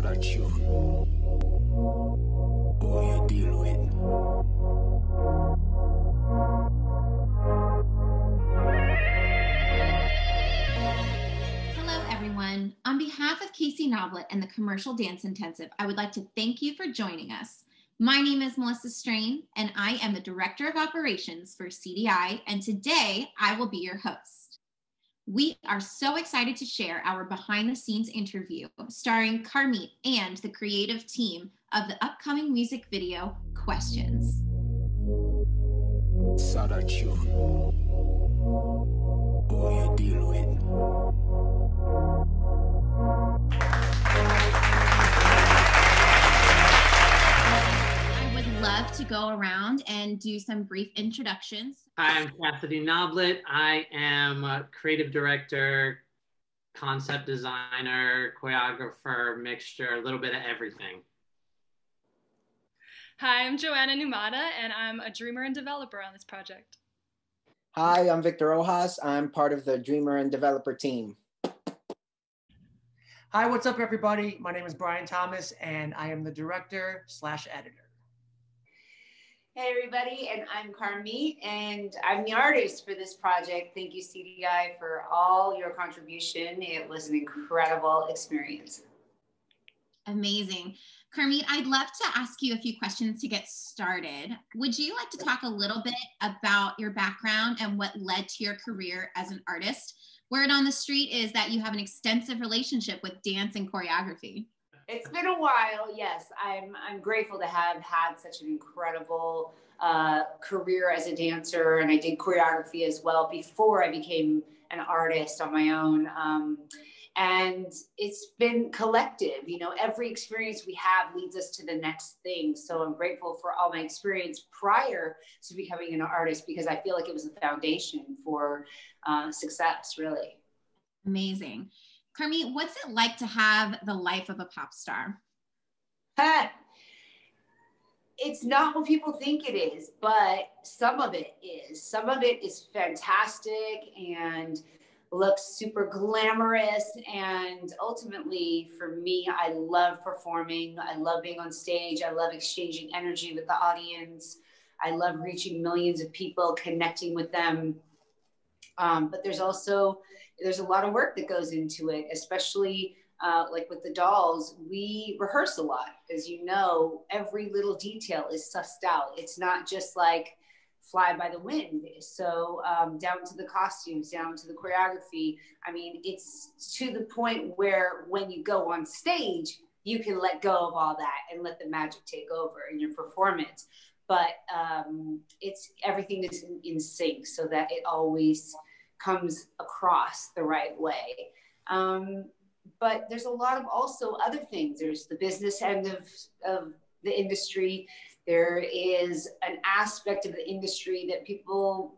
Sada tune. Who you deal with? Hello, everyone. On behalf of Casey Noblett and the Commercial Dance Intensive, I would like to thank you for joining us. My name is Melissa Strain, and I am the Director of Operations for CDI, and today I will be your host. We are so excited to share our behind the scenes interview starring Carmit and the creative team of the upcoming music video Questions. Sada tune. Who you deal with? I would love to go around and do some brief introductions. I'm Cassidy Noblett. I am a creative director, concept designer, choreographer, mixture, a little bit of everything. Hi, I'm Joanna Numata, and I'm a dreamer and developer on this project. Hi, I'm Victor Rojas. I'm part of the Dreamer and Developer team. Hi, what's up, everybody? My name is Brian Thomas, and I am the director slash editor. Hey everybody, and I'm Carmit, and I'm the artist for this project. Thank you, CDI, for all your contribution. It was an incredible experience. Amazing. Carmit, I'd love to ask you a few questions to get started. Would you like to talk a little bit about your background and what led to your career as an artist? Word on the street is that you have an extensive relationship with dance and choreography. It's been a while. Yes, I'm. I'm grateful to have had such an incredible uh, career as a dancer, and I did choreography as well before I became an artist on my own. Um, and it's been collective. You know, every experience we have leads us to the next thing. So I'm grateful for all my experience prior to becoming an artist because I feel like it was the foundation for uh, success. Really. Amazing. Carmit, what's it like to have the life of a pop star? It's not what people think it is, but some of it is. Some of it is fantastic and looks super glamorous. And ultimately, for me, I love performing. I love being on stage. I love exchanging energy with the audience. I love reaching millions of people, connecting with them. Um, but there's also there's a lot of work that goes into it, especially uh, like with the dolls. We rehearse a lot, as you know. Every little detail is sussed out. It's not just like fly by the wind. So um, down to the costumes, down to the choreography. I mean, it's to the point where when you go on stage, you can let go of all that and let the magic take over in your performance. But um, it's everything is in, in sync so that it always comes across the right way. Um, but there's a lot of also other things. There's the business end of, of the industry. There is an aspect of the industry that people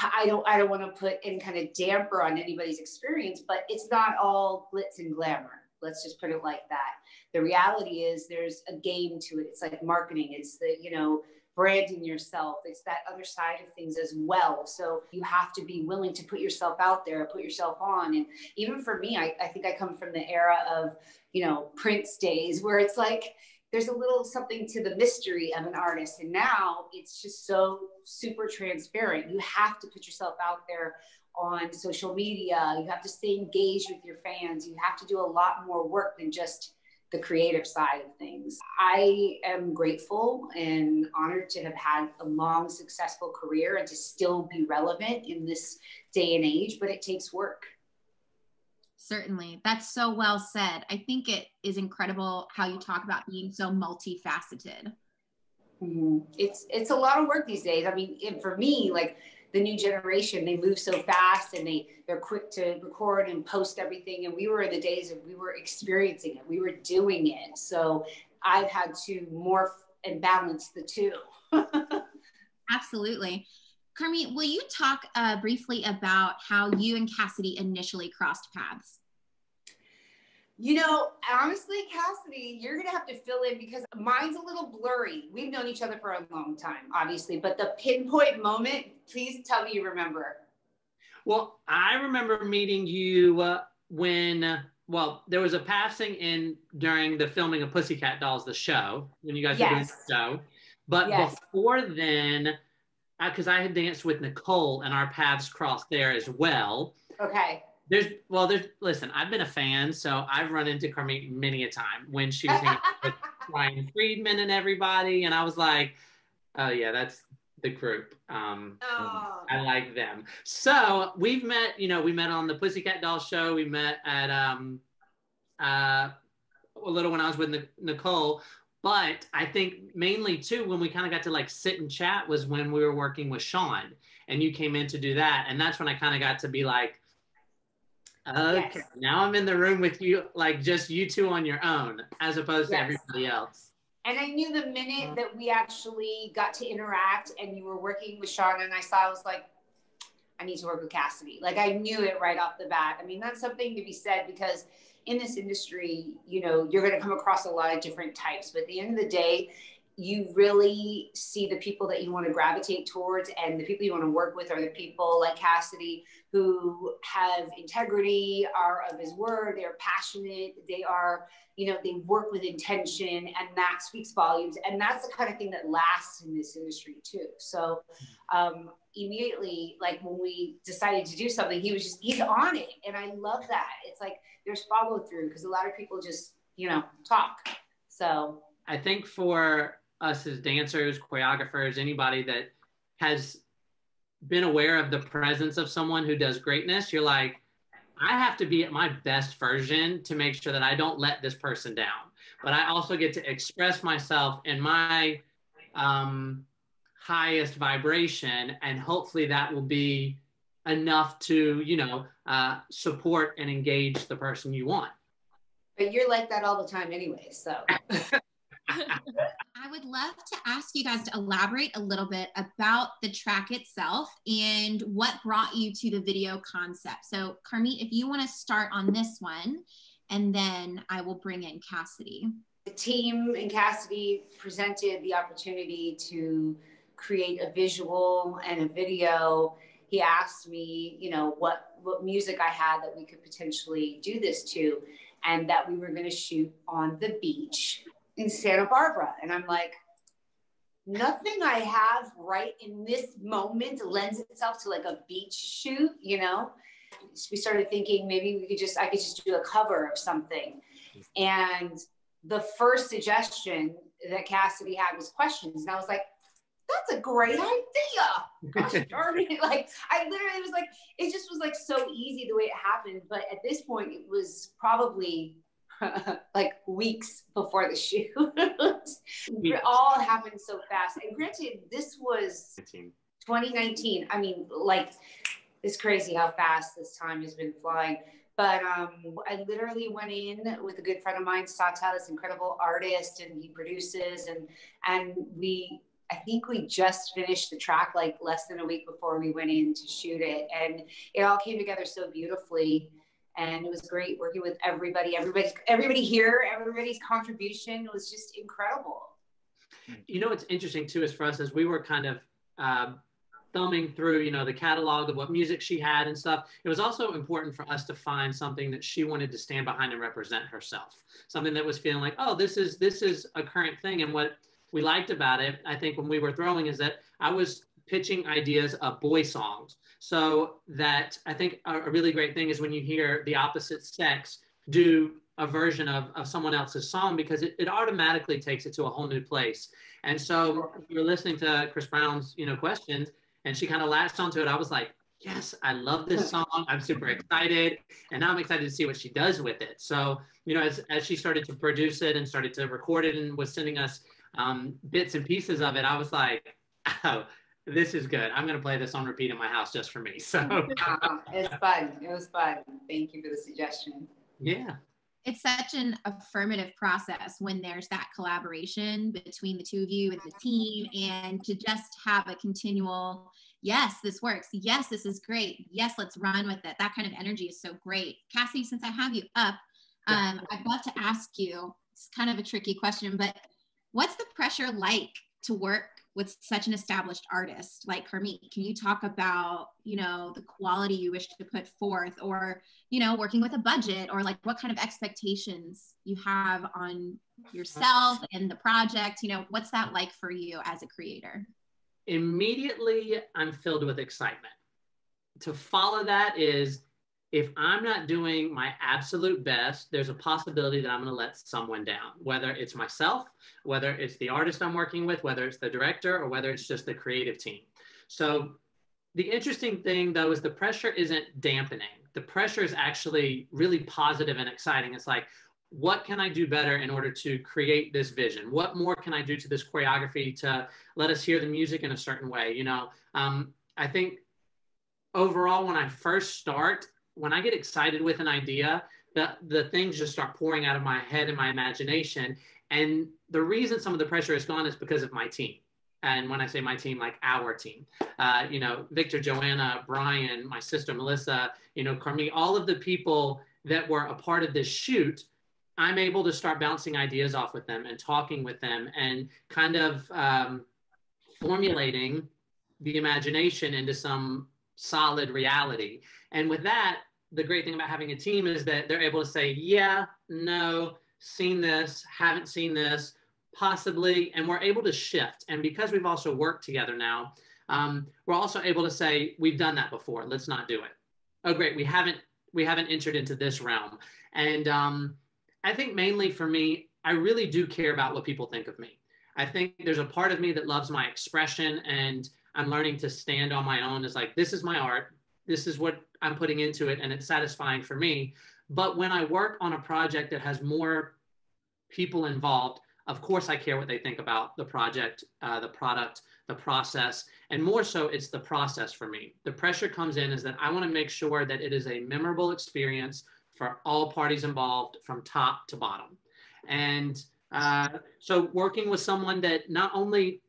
I don't I don't want to put any kind of damper on anybody's experience, but it's not all glitz and glamour. Let's just put it like that. The reality is there's a game to it. It's like marketing. It's the, you know, branding yourself. It's that other side of things as well. So you have to be willing to put yourself out there, put yourself on. And even for me, I, I think I come from the era of, you know, Prince days where it's like there's a little something to the mystery of an artist. And now it's just so super transparent. You have to put yourself out there on social media. You have to stay engaged with your fans. You have to do a lot more work than just the creative side of things. I am grateful and honored to have had a long, successful career and to still be relevant in this day and age, but it takes work. Certainly. That's so well said. I think it is incredible how you talk about being so multifaceted. Mm-hmm. It's it's a lot of work these days. I mean, for me, like the new generation, they move so fast and they they're quick to record and post everything. And we were in the days of we were experiencing it, we were doing it. So I've had to morph and balance the two. Absolutely. Carmit, will you talk uh, briefly about how you and Cassidy initially crossed paths? You know, honestly, Cassidy, you're going to have to fill in because mine's a little blurry. We've known each other for a long time, obviously, but the pinpoint moment, please tell me you remember. Well, I remember meeting you uh, when, uh, well, there was a passing in during the filming of Pussycat Dolls, the show, when you guys were doing Yes. the show. But Yes. before then, because I had danced with Nicole and our paths crossed there as well. Okay. There's well, there's listen, I've been a fan, so I've run into Carmit many a time when she was hanging with Ryan Friedman and everybody, and I was like, oh yeah, that's the group. Um, Oh. I like them. So we've met, you know, we met on the Pussycat Doll show. We met at um, uh, a little when I was with Nic- Nicole. But I think mainly too, when we kind of got to like sit and chat was when we were working with Sean and you came in to do that. And that's when I kind of got to be like, okay, Yes. now I'm in the room with you, like just you two on your own, as opposed to everybody else. And I knew the minute mm-hmm. that we actually got to interact and you were working with Sean and I saw, I was like, I need to work with Cassidy. Like I knew it right off the bat. I mean, that's something to be said because in this industry, you know, you're going to come across a lot of different types, but at the end of the day, you really see the people that you want to gravitate towards and the people you want to work with are the people like Cassidy who have integrity, are of his word, they're passionate, they are you know they work with intention and that speaks volumes. And that's the kind of thing that lasts in this industry too. So um, immediately like when we decided to do something he was just he's on it. And i love that. It's like there's follow through because a lot of people just you know talk. So I think for us as dancers, choreographers, anybody that has been aware of the presence of someone who does greatness, you're like, I have to be at my best version to make sure that I don't let this person down. But I also get to express myself in my um, highest vibration, and hopefully that will be enough to, you know, uh, support and engage the person you want. but you're like that all the time anyway so I would love to ask you guys to elaborate a little bit about the track itself and what brought you to the video concept. So, Carmit, if you want to start on this one, and then I will bring in Cassidy. the team and Cassidy presented the opportunity to create a visual and a video. He asked me, you know, what what music I had that we could potentially do this to, and that we were going to shoot on the beach in Santa Barbara. And I'm like, nothing I have right in this moment lends itself to like a beach shoot, you know. So we started thinking maybe we could just I could just do a cover of something, and the first suggestion that Cassidy had was questions. And I was like, that's a great idea. Gosh darn it. Like I literally was like, it just was like so easy the way it happened. But at this point, it was probably like weeks before the shoot. it all happened so fast. And granted, this was 2019. I mean, like it's crazy how fast this time has been flying. But um, I literally went in with a good friend of mine, Sata, this incredible artist, and he produces, and and we, I think we just finished the track like less than a week before we went in to shoot it, and it all came together so beautifully, and it was great working with everybody, everybody, everybody here, everybody's contribution was just incredible. you know what's interesting too is for us as we were kind of uh, thumbing through you know the catalog of what music she had and stuff. It was also important for us to find something that she wanted to stand behind and represent herself. Something that was feeling like oh this is this is a current thing. And what we liked about it i think when we were throwing is that i was pitching ideas of boy songs so that i think a, really great thing is when you hear the opposite sex do a version of, of someone else's song because it, it automatically takes it to a whole new place. And so we were listening to Chris Brown's, you know, questions and she kind of latched onto it. I was like, yes, I love this song. I'm super excited. And now I'm excited to see what she does with it. So, you know, as, as she started to produce it and started to record it and was sending us um, bits and pieces of it, I was like, oh, this is good. I'm going to play this on repeat in my house just for me. So, Uh, it fun. It was fun. Thank you for the suggestion. yeah. It's such an affirmative process when there's that collaboration between the two of you and the team, and to just have a continual, yes, this works. Yes, this is great. Yes, let's run with it. That kind of energy is so great. Cassie, since I have you up, um, I'd love to ask you, it's kind of a tricky question, but what's the pressure like to work with such an established artist like Carmit? Can you talk about, you know, the quality you wish to put forth or, you know, working with a budget or like what kind of expectations you have on yourself and the project? You know, what's that like for you as a creator? Immediately, I'm filled with excitement. To follow that is if I'm not doing my absolute best, there's a possibility that I'm going to let someone down, whether it's myself, whether it's the artist I'm working with, whether it's the director, or whether it's just the creative team. So, the interesting thing though is the pressure isn't dampening. The pressure is actually really positive and exciting. It's like, what can I do better in order to create this vision? What more can I do to this choreography to let us hear the music in a certain way? You know, um, I think overall, when I first start, when I get excited with an idea, the, the things just start pouring out of my head and my imagination. And the reason some of the pressure is gone is because of my team. And when I say my team, like our team, uh, you know, Victor, Joanna, Brian, my sister Melissa, you know, Carmi, all of the people that were a part of this shoot, I'm able to start bouncing ideas off with them and talking with them and kind of um, formulating the imagination into some solid reality. And with that, the great thing about having a team is that they're able to say, yeah, no, seen this, haven't seen this, possibly, and we're able to shift. And because we've also worked together now, um, we're also able to say, we've done that before, let's not do it. Oh, great, we haven't we haven't entered into this realm. And um, I think mainly for me, I really do care about what people think of me. I think there's a part of me that loves my expression and I'm learning to stand on my own as like, this is my art. This is what I'm putting into it and it's satisfying for me. But when I work on a project that has more people involved, of course, I care what they think about the project, uh, the product, the process, and more so, it's the process for me. The pressure comes in is that I want to make sure that it is a memorable experience for all parties involved from top to bottom. And uh, so, working with someone that not only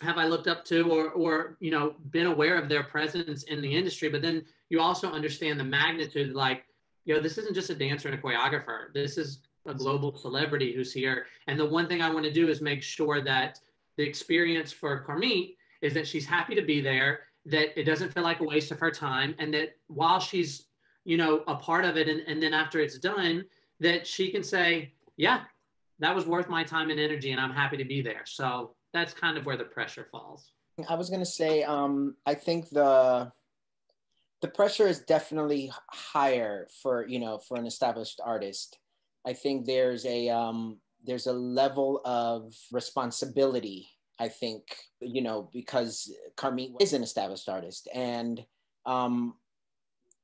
have I looked up to or, or you know been aware of their presence in the industry, but then you also understand the magnitude. Like, you know, this isn't just a dancer and a choreographer. This is a global celebrity who's here. And the one thing I want to do is make sure that the experience for Carmit is that she's happy to be there, that it doesn't feel like a waste of her time, and that while she's you know a part of it, and, and then after it's done, that she can say, yeah, that was worth my time and energy, and I'm happy to be there. So that's kind of where the pressure falls. I was gonna say, um, I think the the pressure is definitely higher for you know for an established artist. I think there's a um, there's a level of responsibility. I think you know because Carmit is an established artist, and um,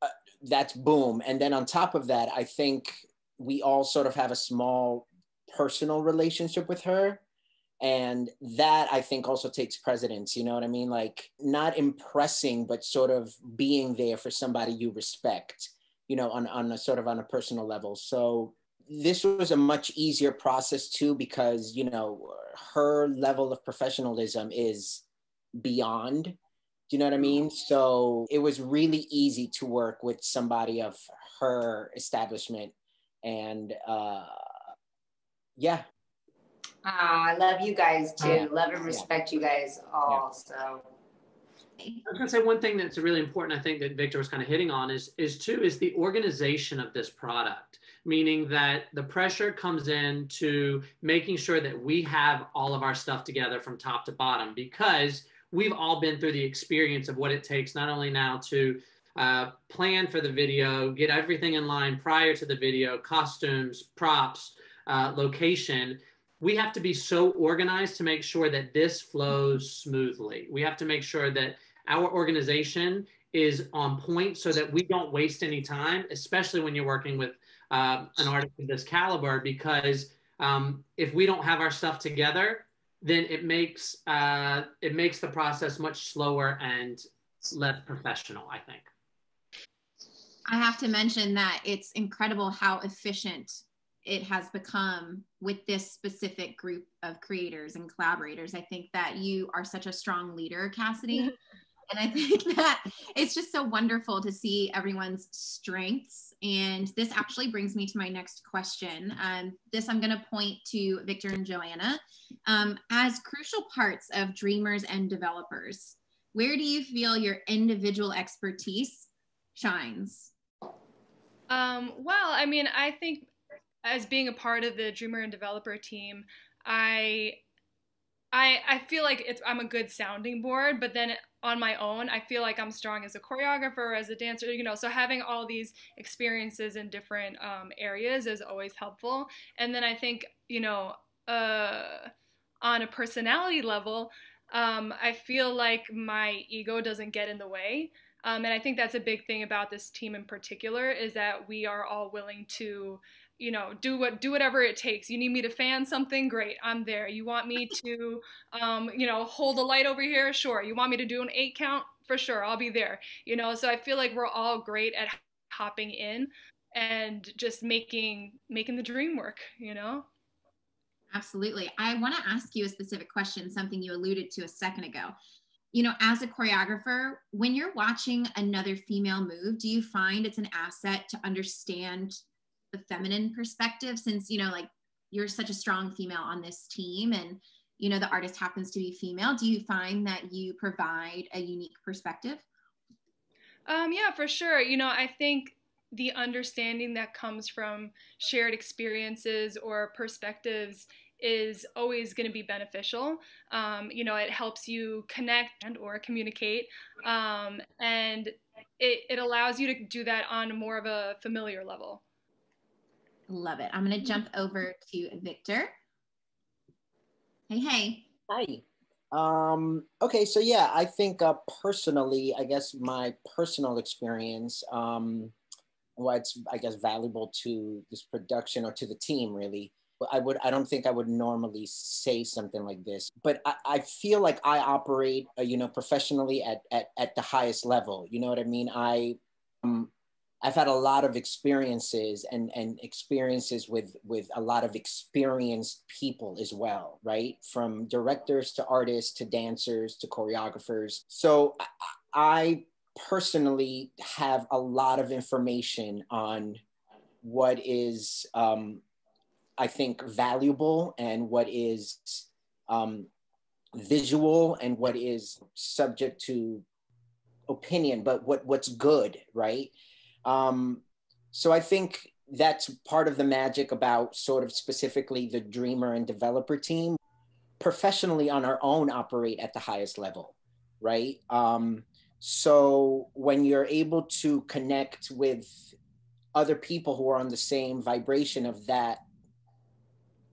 uh, that's boom. And then on top of that, I think we all sort of have a small personal relationship with her and that i think also takes precedence you know what i mean? Like not impressing but sort of being there for somebody you respect you know on, on a sort of on a personal level. So this was a much easier process too because you know her level of professionalism is beyond do you know what i mean? So it was really easy to work with somebody of her establishment and uh yeah I love you guys too. Love and respect you guys all. So. I was gonna say one thing that's really important. I think that Victor was kind of hitting on is is two is the organization of this product, meaning that the pressure comes in to making sure that we have all of our stuff together from top to bottom because we've all been through the experience of what it takes not only now to uh, plan for the video, get everything in line prior to the video, costumes, props, uh, location, we have to be so organized to make sure that this flows smoothly. We have to make sure that our organization is on point so that we don't waste any time, especially when you're working with uh, an artist of this caliber, because um, if we don't have our stuff together, then it makes uh, it makes the process much slower and less professional. I think. I have to mention that it's incredible how efficient it has become with this specific group of creators and collaborators. I think that you are such a strong leader, Cassidy. And I think that it's just so wonderful to see everyone's strengths. And this actually brings me to my next question. Um, this I'm going to point to Victor and Joanna. Um, as crucial parts of dreamers and developers, where do you feel your individual expertise shines? Um, well, I mean, I think as being a part of the dreamer and developer team, I I I feel like it's I'm a good sounding board, but then on my own, I feel like I'm strong as a choreographer, as a dancer, you know. So having all these experiences in different um, areas is always helpful. And then I think you know, uh, on a personality level, um, I feel like my ego doesn't get in the way. Um, and I think that's a big thing about this team in particular is that we are all willing to you know do what do whatever it takes. You need me to fan something? Great i'm there. You want me to um, you know hold a light over here? Sure. You want me to do an eight count? For sure i'll be there. You know so i feel like we're all great at hopping in and just making making the dream work you know? Absolutely. I want to ask you a specific question something you alluded to a second ago. You know as a choreographer when you're watching another female move do you find it's an asset to understand the feminine perspective since you know like you're such a strong female on this team and you know the artist happens to be female. Do you find that you provide a unique perspective? Um, yeah for sure. You know i think the understanding that comes from shared experiences or perspectives is always going to be beneficial. Um, you know it helps you connect and or communicate um, and it, it allows you to do that on more of a familiar level Love it. I'm going to jump over to Victor. Hey, hey. Hi. Um, okay, so yeah, I think uh, personally, I guess my personal experience, um, what's I guess valuable to this production or to the team really. I would I don't think I would normally say something like this, but I, I feel like I operate, uh, you know, professionally at, at at the highest level. You know what I mean? I um, I've had a lot of experiences and, and experiences with, with a lot of experienced people as well, right? From directors to artists to dancers to choreographers. So I, personally have a lot of information on what is, um, I think, valuable and what is um, visual and what is subject to opinion, but what, what's good, right? Um, so I think that's part of the magic about sort of specifically the dreamer and developer team. Professionally, on our own, operate at the highest level, right? Um, so when you're able to connect with other people who are on the same vibration of that,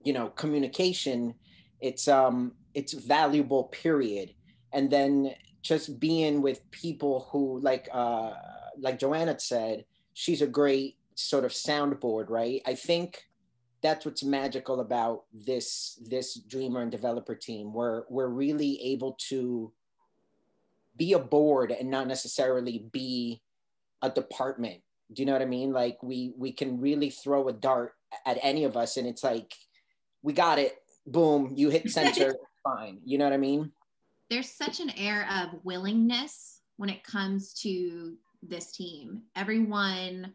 you know, communication, it's um, it's valuable. Period. And then just being with people who like uh like Joanna said, she's a great sort of soundboard, right? I think that's what's magical about this this dreamer and developer team. We're we're really able to be a board and not necessarily be a department. Do you know what I mean? Like we we can really throw a dart at any of us, and it's like we got it. Boom! You hit center. fine. You know what I mean? There's such an air of willingness when it comes to this team. Everyone,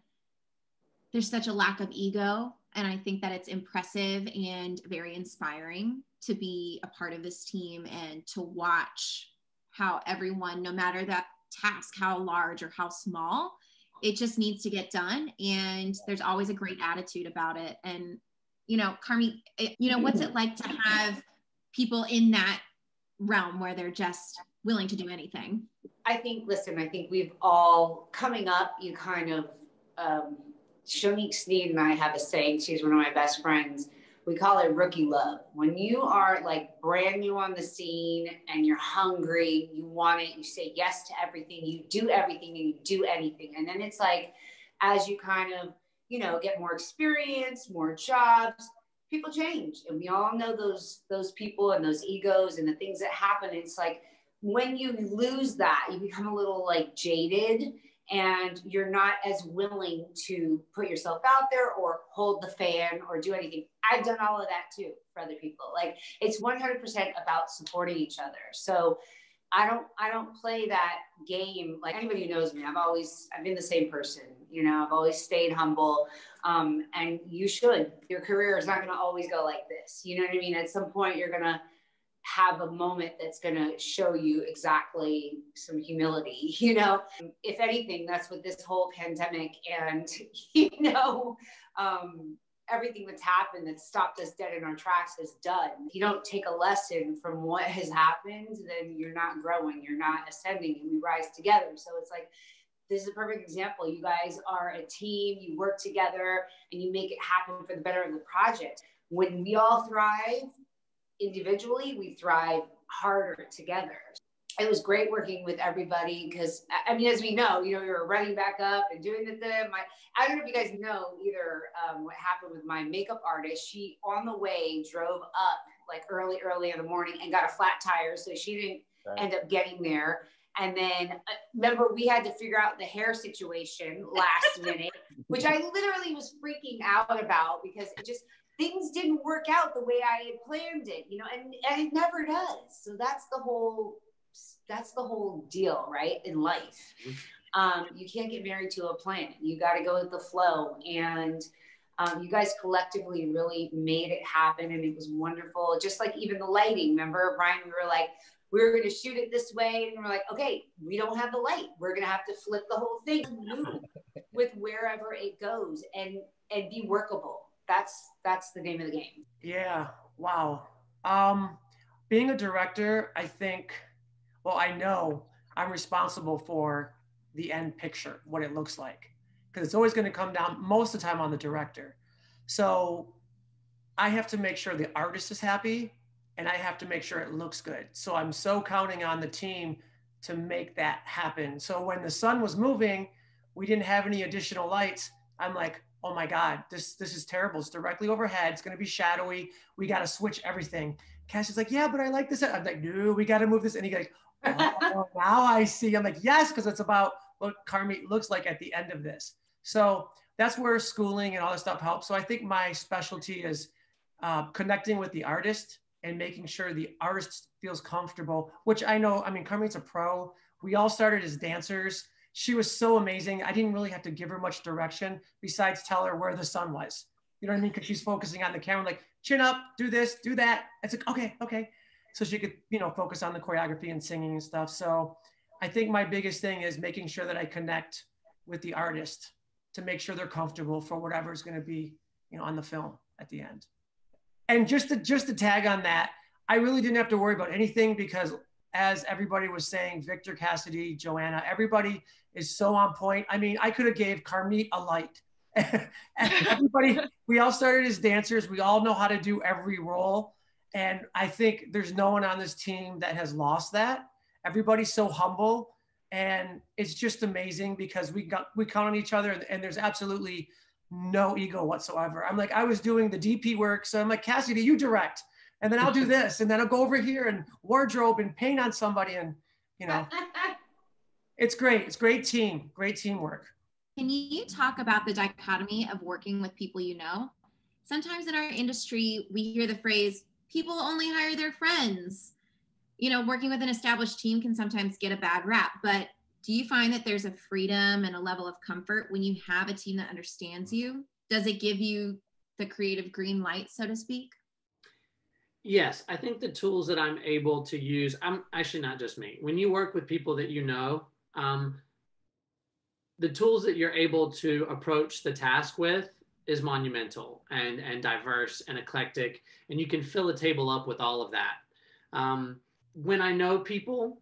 there's such a lack of ego. And I think that it's impressive and very inspiring to be a part of this team and to watch how everyone, no matter that task, how large or how small, it just needs to get done. And there's always a great attitude about it. And, you know, Carmi, eh, you know, what's it mm-hmm. like to have people in that realm where they're just willing to do anything? I think, listen, I think we've all coming up, you kind of, um, Shonique Sneed and I have a saying, she's one of my best friends. We call it rookie love. When you are like brand new on the scene and you're hungry, you want it, you say yes to everything, you do everything, and you do anything. And then it's like, as you kind of, you know, get more experience, more jobs, people change. And we all know those those people and those egos and the things that happen. It's like when you lose that, you become a little like jaded and you're not as willing to put yourself out there or hold the fan or do anything. I've done all of that too for other people. Like it's 100% about supporting each other. So I don't I don't play that game like anybody who knows me. I've always I've been the same person. You know, I've always stayed humble. Um, and you should. Your career is not going to always go like this. You know what I mean? At some point, you're going to have a moment that's going to show you exactly some humility. You know, if anything, that's what this whole pandemic and you know um, everything that's happened that stopped us dead in our tracks has done. If you don't take a lesson from what has happened, then you're not growing, you're not ascending, and we rise together. So it's like, this is a perfect example. You guys are a team, you work together, and you make it happen for the better of the project. When we all thrive individually, we thrive harder together it was great working with everybody because I mean, as we know, you know, you're running back up and doing the thing. My, I don't know if you guys know either um, what happened with my makeup artist. She on the way drove up like early, early in the morning and got a flat tire, so she didn't right. end up getting there. And then uh, remember, we had to figure out the hair situation last minute, which I literally was freaking out about because it just things didn't work out the way I had planned it, you know, and, and it never does. So that's the whole that's the whole deal, right? In life. Um, you can't get married to a plan. You got to go with the flow. And um, you guys collectively really made it happen. And it was wonderful. Just like even the lighting. Remember, Brian, we were like, we were going to shoot it this way. And we're like, okay, we don't have the light. We're going to have to flip the whole thing, with wherever it goes and, and be workable. That's, that's the name of the game. Yeah. Wow. Um, being a director, I think – well, I know I'm responsible for the end picture, what it looks like, because it's always going to come down most of the time on the director. So I have to make sure the artist is happy and I have to make sure it looks good. So I'm so counting on the team to make that happen. So when the sun was moving, we didn't have any additional lights. I'm like, oh my God, this this is terrible. It's directly overhead. It's gonna be shadowy. We gotta switch everything. Cassie's like, yeah, but I like this. I'm like, no, we gotta move this. And he goes, oh, now I see. I'm like, yes, because it's about what Carmit looks like at the end of this. So that's where schooling and all this stuff helps. So I think my specialty is uh, connecting with the artist and making sure the artist feels comfortable, which I know, I mean, Carmit's a pro. We all started as dancers. She was so amazing. I didn't really have to give her much direction besides tell her where the sun was. You know what I mean? Because she's focusing on the camera, like chin up, do this, do that. It's like, okay, okay so she could you know focus on the choreography and singing and stuff so i think my biggest thing is making sure that i connect with the artist to make sure they're comfortable for whatever is going to be you know on the film at the end and just to just to tag on that i really didn't have to worry about anything because as everybody was saying victor cassidy joanna everybody is so on point. I mean i could have gave carmit a light. Everybody we all started as dancers. We all know how to do every role. And I think there's no one on this team that has lost that. Everybody's so humble. And it's just amazing because we got we count on each other and, and, there's absolutely no ego whatsoever. I'm like, I was doing the DP work, so I'm like, Cassidy, do you direct, and then I'll do this, and then I'll go over here and wardrobe and paint on somebody, and you know, it's great. It's great team, great teamwork. Can you talk about the dichotomy of working with people you know? Sometimes in our industry, we hear the phrase people only hire their friends. You know, working with an established team can sometimes get a bad rap, but do you find that there's a freedom and a level of comfort when you have a team that understands you? Does it give you the creative green light, so to speak? Yes, I think the tools that I'm able to use, I'm actually not just me. When you work with people that you know, um, the tools that you're able to approach the task with is monumental and and diverse and eclectic, and you can fill a table up with all of that. Um, when I know people,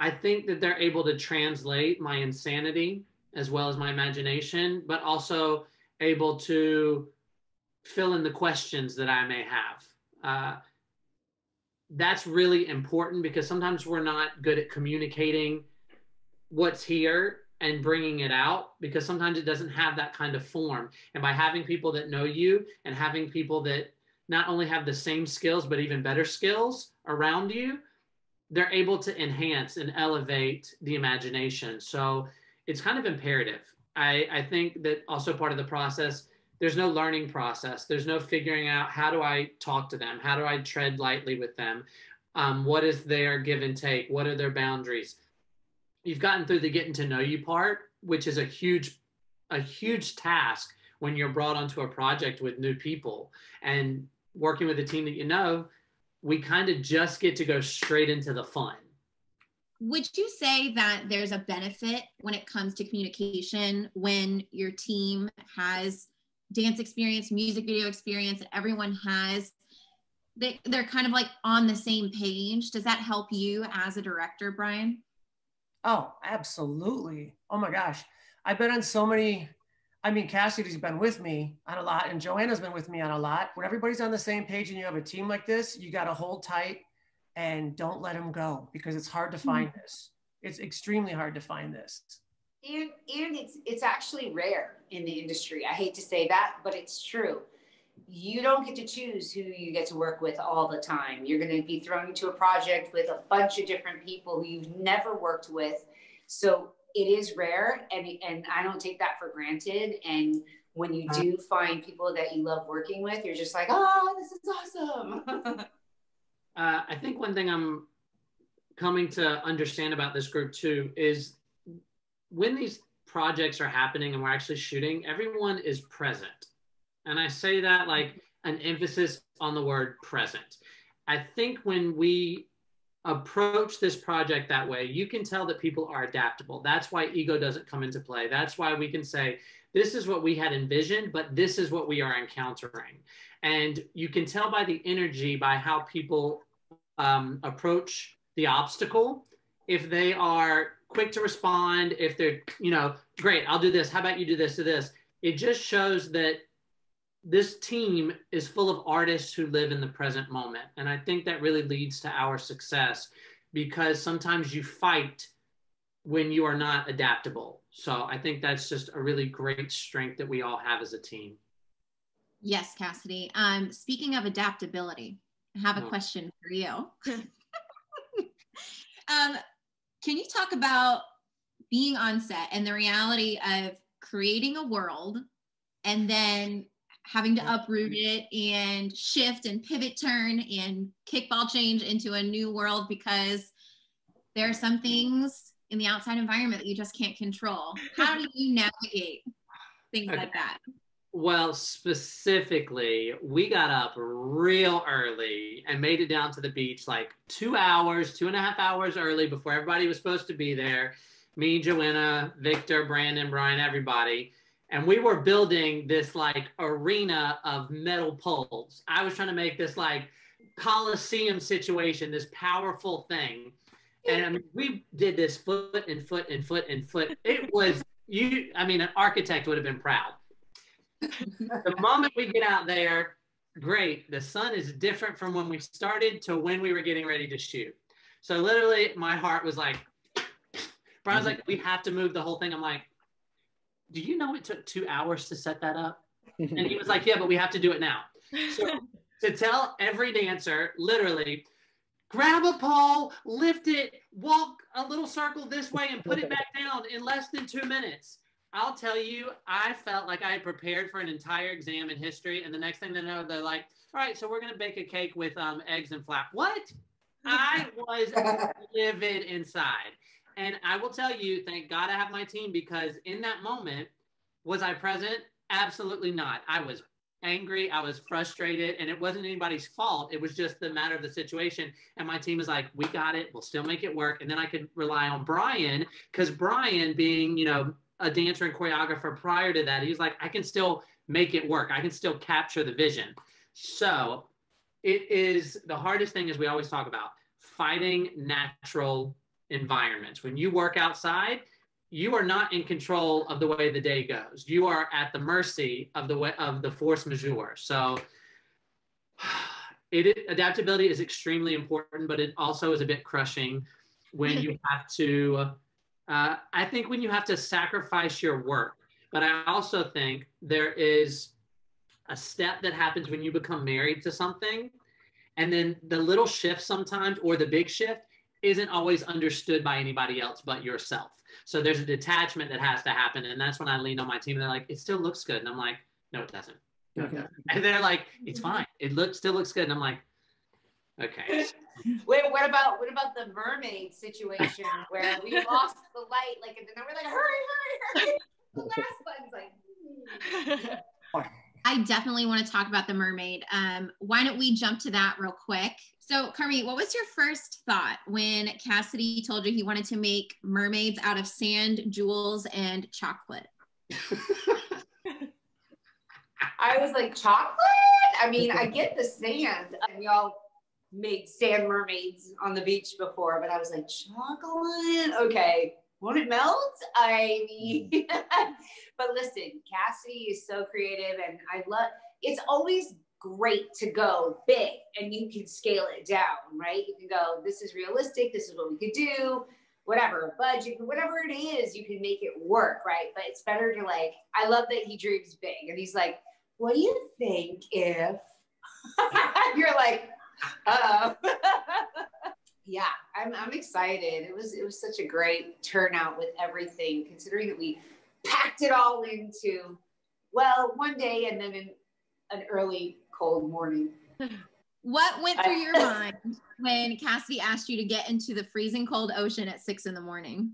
I think that they're able to translate my insanity as well as my imagination, but also able to fill in the questions that I may have. Uh, that's really important because sometimes we're not good at communicating what's here and bringing it out because sometimes it doesn't have that kind of form. And by having people that know you and having people that not only have the same skills, but even better skills around you, they're able to enhance and elevate the imagination. So it's kind of imperative. I, I think that also part of the process, there's no learning process. There's no figuring out how do I talk to them? How do I tread lightly with them? Um, what is their give and take? What are their boundaries? You've gotten through the getting to know you part, which is a huge, a huge task when you're brought onto a project with new people and working with a team that you know. We kind of just get to go straight into the fun. Would you say that there's a benefit when it comes to communication when your team has dance experience, music video experience, everyone has they, they're kind of like on the same page. Does that help you as a director, Brian? Oh, absolutely. Oh my gosh. I've been on so many. I mean, Cassidy's been with me on a lot, and Joanna's been with me on a lot. When everybody's on the same page and you have a team like this, you got to hold tight and don't let them go because it's hard to find mm-hmm. this. It's extremely hard to find this. And and it's it's actually rare in the industry. I hate to say that, but it's true you don't get to choose who you get to work with all the time. You're going to be thrown into a project with a bunch of different people who you've never worked with. So it is rare, and, and I don't take that for granted. And when you do find people that you love working with, you're just like, oh, this is awesome. uh, I think one thing I'm coming to understand about this group too is when these projects are happening and we're actually shooting, everyone is present and I say that like an emphasis on the word present. I think when we approach this project that way, you can tell that people are adaptable. That's why ego doesn't come into play. That's why we can say, this is what we had envisioned, but this is what we are encountering. And you can tell by the energy, by how people um, approach the obstacle, if they are quick to respond, if they're, you know, great, I'll do this. How about you do this to this? It just shows that this team is full of artists who live in the present moment. And I think that really leads to our success because sometimes you fight when you are not adaptable. So I think that's just a really great strength that we all have as a team. Yes, Cassidy. Um, speaking of adaptability, I have a oh. question for you. um, can you talk about being on set and the reality of creating a world and then having to uproot it and shift and pivot turn and kickball change into a new world because there are some things in the outside environment that you just can't control. How do you navigate things okay. like that? Well, specifically, we got up real early and made it down to the beach like two hours, two and a half hours early before everybody was supposed to be there. Me, Joanna, Victor, Brandon, Brian, everybody and we were building this like arena of metal poles. I was trying to make this like coliseum situation, this powerful thing, and I mean, we did this foot and foot and foot and foot. It was you. I mean, an architect would have been proud. the moment we get out there, great. The sun is different from when we started to when we were getting ready to shoot. So literally, my heart was like. Brian's like, we have to move the whole thing. I'm like, do you know it took two hours to set that up? And he was like, yeah, but we have to do it now. So to tell every dancer, literally, grab a pole, lift it, walk a little circle this way, and put it back down in less than two minutes. I'll tell you, I felt like I had prepared for an entire exam in history, and the next thing they know, they're like, "All right, so we're gonna bake a cake with um, eggs and flap." What? I was livid inside. And I will tell you, thank God I have my team because in that moment, was I present? Absolutely not. I was angry, I was frustrated, and it wasn't anybody's fault. It was just the matter of the situation. And my team was like, we got it, we'll still make it work. And then I could rely on Brian, because Brian, being, you know, a dancer and choreographer prior to that, he's like, I can still make it work, I can still capture the vision. So it is the hardest thing, as we always talk about, fighting natural environments. When you work outside, you are not in control of the way the day goes. You are at the mercy of the way of the force majeure. So it adaptability is extremely important, but it also is a bit crushing when you have to. Uh, I think when you have to sacrifice your work, but I also think there is a step that happens when you become married to something, and then the little shift sometimes, or the big shift, isn't always understood by anybody else but yourself. So there's a detachment that has to happen. And that's when I lean on my team and they're like, it still looks good. And I'm like, no, it doesn't. Okay. And they're like, it's fine. It looks still looks good. And I'm like, okay. Wait, what about what about the mermaid situation where we lost the light, like, and then we're like, hurry, hurry, hurry. The last button's like. hmm. I definitely want to talk about the mermaid. Um, why don't we jump to that real quick? So, Carmi, what was your first thought when Cassidy told you he wanted to make mermaids out of sand, jewels, and chocolate? I was like, chocolate? I mean, I get the sand. And y'all made sand mermaids on the beach before, but I was like, chocolate? Okay. Won't it melt? I mean, but listen, Cassidy is so creative and I love it's always great to go big and you can scale it down, right? You can go, this is realistic, this is what we could do, whatever, budget, whatever it is, you can make it work, right? But it's better to like, I love that he dreams big and he's like, what do you think if you're like, uh yeah, I'm, I'm excited. It was it was such a great turnout with everything, considering that we packed it all into well one day and then in an early cold morning. What went through your mind when Cassidy asked you to get into the freezing cold ocean at six in the morning?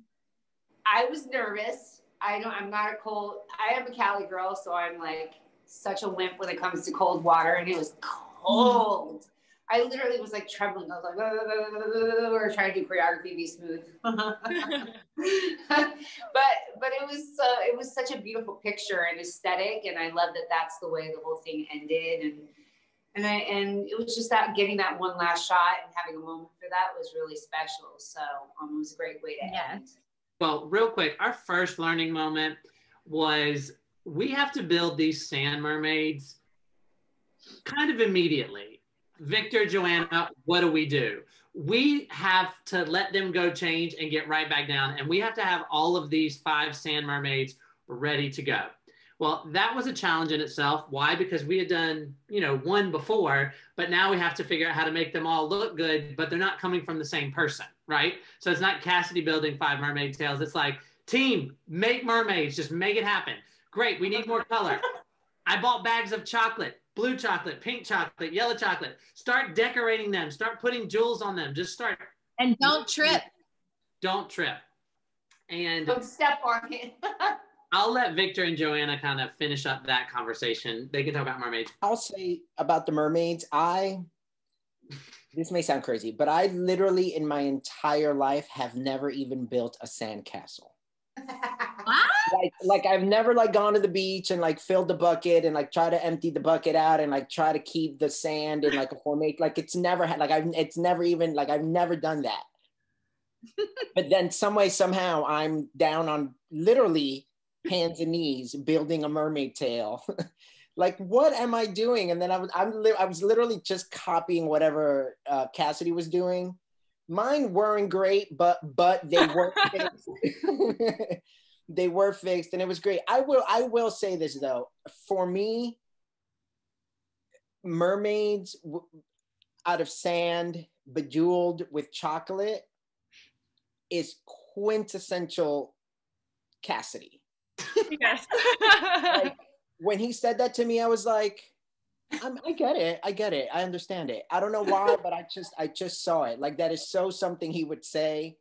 I was nervous. I don't. I'm not a cold. I am a Cali girl, so I'm like such a wimp when it comes to cold water, and it was mm-hmm. cold. I literally was like trembling. I was like, we're trying to do choreography, be smooth. but but it was uh, it was such a beautiful picture and aesthetic, and I love that that's the way the whole thing ended, and and I and it was just that getting that one last shot and having a moment for that was really special. So um, it was a great way to Yes. end. Well, real quick, our first learning moment was we have to build these sand mermaids kind of immediately. Victor, Joanna, what do we do? We have to let them go change and get right back down. And we have to have all of these five sand mermaids ready to go. Well, that was a challenge in itself. Why? Because we had done, you know, one before, but now we have to figure out how to make them all look good, but they're not coming from the same person, right? So it's not Cassidy building five mermaid tails. It's like, team, make mermaids, just make it happen. Great, we need more color. I bought bags of chocolate, blue chocolate, pink chocolate, yellow chocolate. Start decorating them, start putting jewels on them. Just start, And don't trip. don't trip. And Don't step on it. I'll let Victor and Joanna kind of finish up that conversation. They can talk about mermaids. I'll say about the mermaids, I this may sound crazy, but I literally in my entire life have never even built a sandcastle. Like, like I've never like gone to the beach and like filled the bucket and like try to empty the bucket out and like try to keep the sand in like a formate. Like it's never had like I've it's never even like I've never done that. but then some way somehow I'm down on literally hands and knees building a mermaid tail. like what am I doing? And then I was I'm li- I was literally just copying whatever uh, Cassidy was doing. Mine weren't great, but but they were. they were fixed, and it was great. I will I will say this though, for me, mermaids out of sand, bejeweled with chocolate, is quintessential Cassidy yes. like when he said that to me, I was like, I'm, I get it. I get it. I understand it. I don't know why, but I just I just saw it. Like that is so something he would say,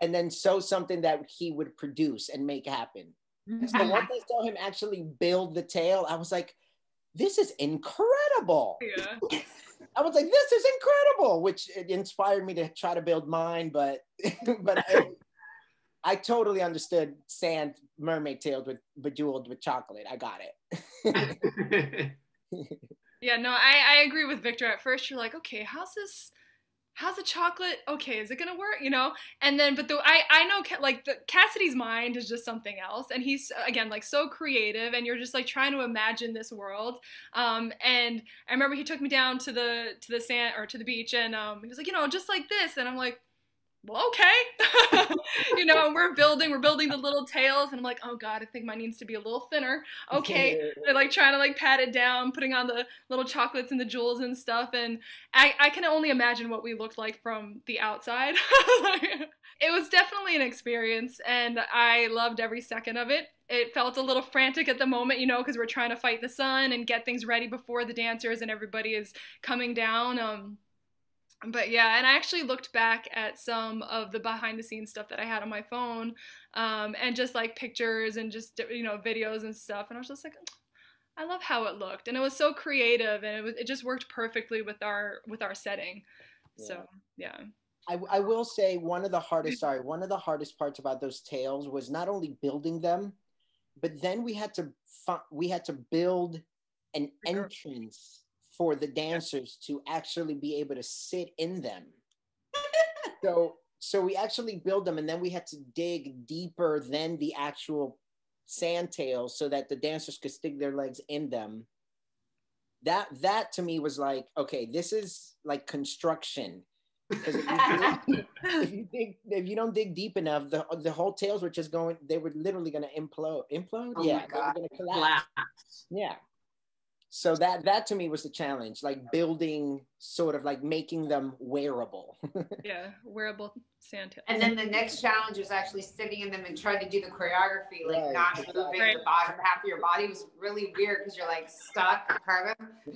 and then so something that he would produce and make happen. So once I saw him actually build the tail, I was like, this is incredible. yeah. I was like, this is incredible, which it inspired me to try to build mine, but but I, I totally understood sand mermaid tailed with bejeweled with chocolate. I got it. Yeah, no, I, I agree with Victor. At first, you're like, okay, how's this? How's the chocolate? Okay, is it gonna work? You know, and then, but the I I know like the Cassidy's mind is just something else, and he's again like so creative, and you're just like trying to imagine this world. Um, and I remember he took me down to the to the sand or to the beach, and um, he was like, you know, just like this, and I'm like. Well, okay. you know, and we're building, we're building the little tails, and I'm like, oh god, I think mine needs to be a little thinner. Okay, they're like trying to like pat it down, putting on the little chocolates and the jewels and stuff. And I, I can only imagine what we looked like from the outside. it was definitely an experience, and I loved every second of it. It felt a little frantic at the moment, you know, because we're trying to fight the sun and get things ready before the dancers and everybody is coming down. Um, but yeah, and I actually looked back at some of the behind the scenes stuff that I had on my phone, um, and just like pictures and just you know videos and stuff, and I was just like, I love how it looked, and it was so creative, and it was it just worked perfectly with our with our setting. Yeah. So yeah. I, I will say one of the hardest sorry one of the hardest parts about those tails was not only building them but then we had to fi- we had to build an entrance for the dancers to actually be able to sit in them. So so we actually build them and then we had to dig deeper than the actual sand tails so that the dancers could stick their legs in them. That that to me was like okay this is like construction. Because if you, dig, if you dig if you don't dig deep enough the the whole tails were just going they were literally going to implode implode? Oh yeah they were going to collapse. Collapse. yeah so that that to me was the challenge like building sort of like making them wearable Yeah, wearable sandtails. And then the next challenge was actually sitting in them and trying to do the choreography, like Right. not moving Right. the bottom half of your body was really weird because you're like stuck, kind of.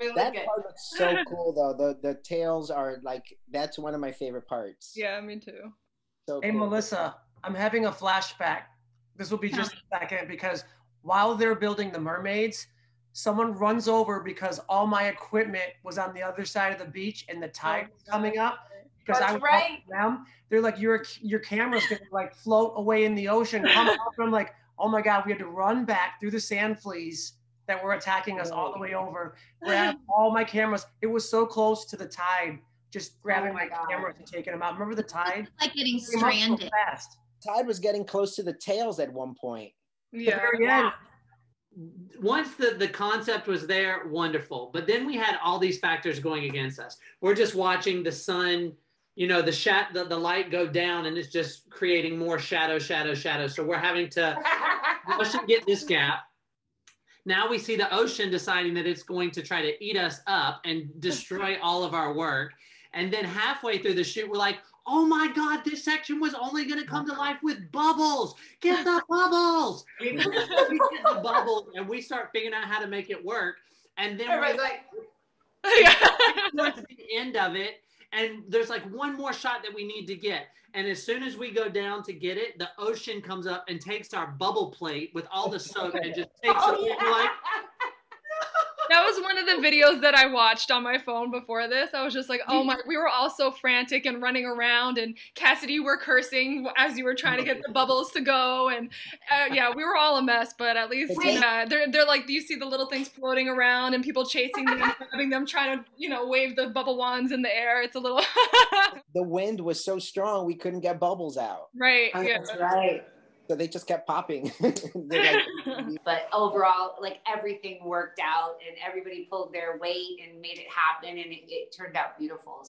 really that good. part looks so cool though the the tails are like that's one of my favorite parts yeah, me too. so Hey, cool. Melissa, I'm having a flashback. This will be just a second because while they're building the mermaids, someone runs over because all my equipment was on the other side of the beach and the tide was oh, coming up. Because I was right. them. They're like, your your camera's gonna like float away in the ocean. Come up. And I'm like, oh my god, we had to run back through the sand fleas that were attacking us all the way oh. over. Grab all my cameras. It was so close to the tide. Just grabbing Oh my my, God. cameras and taking them out. Remember the tide? It's like getting Came up so stranded. fast. tide was getting close to the tails at one point Yeah. Very end. once the, the concept was there, wonderful. But then we had all these factors going against us. We're just watching the sun, you know, the shat the, the light go down and it's just creating more shadow, shadow, shadow. So we're having to rush and get this gap. Now we see the ocean deciding that it's going to try to eat us up and destroy all of our work. And then halfway through the shoot, we're like, oh my God, this section was only going to come to life with bubbles. Get the bubbles. we get the bubbles and we start figuring out how to make it work. And then we're like, yeah. towards the end of it, and there's like one more shot that we need to get. And as soon as we go down to get it, the ocean comes up and takes our bubble plate with all the soap and just oh, takes oh it. away. yeah. We're like, That was one of the videos that I watched on my phone before this. I was just like, oh my, we were all so frantic and running around, and Cassidy were cursing as you were trying to get the bubbles to go, and uh, yeah, we were all a mess. But at least, yeah, they're they're like, you see the little things floating around, and people chasing them, grabbing them, trying to you know wave the bubble wands in the air. It's a little the wind was so strong we couldn't get bubbles out right, Oh, yeah. That's right. So they just kept popping They're like, mm-hmm. But overall, like everything worked out and everybody pulled their weight and made it happen and it, it turned out beautiful.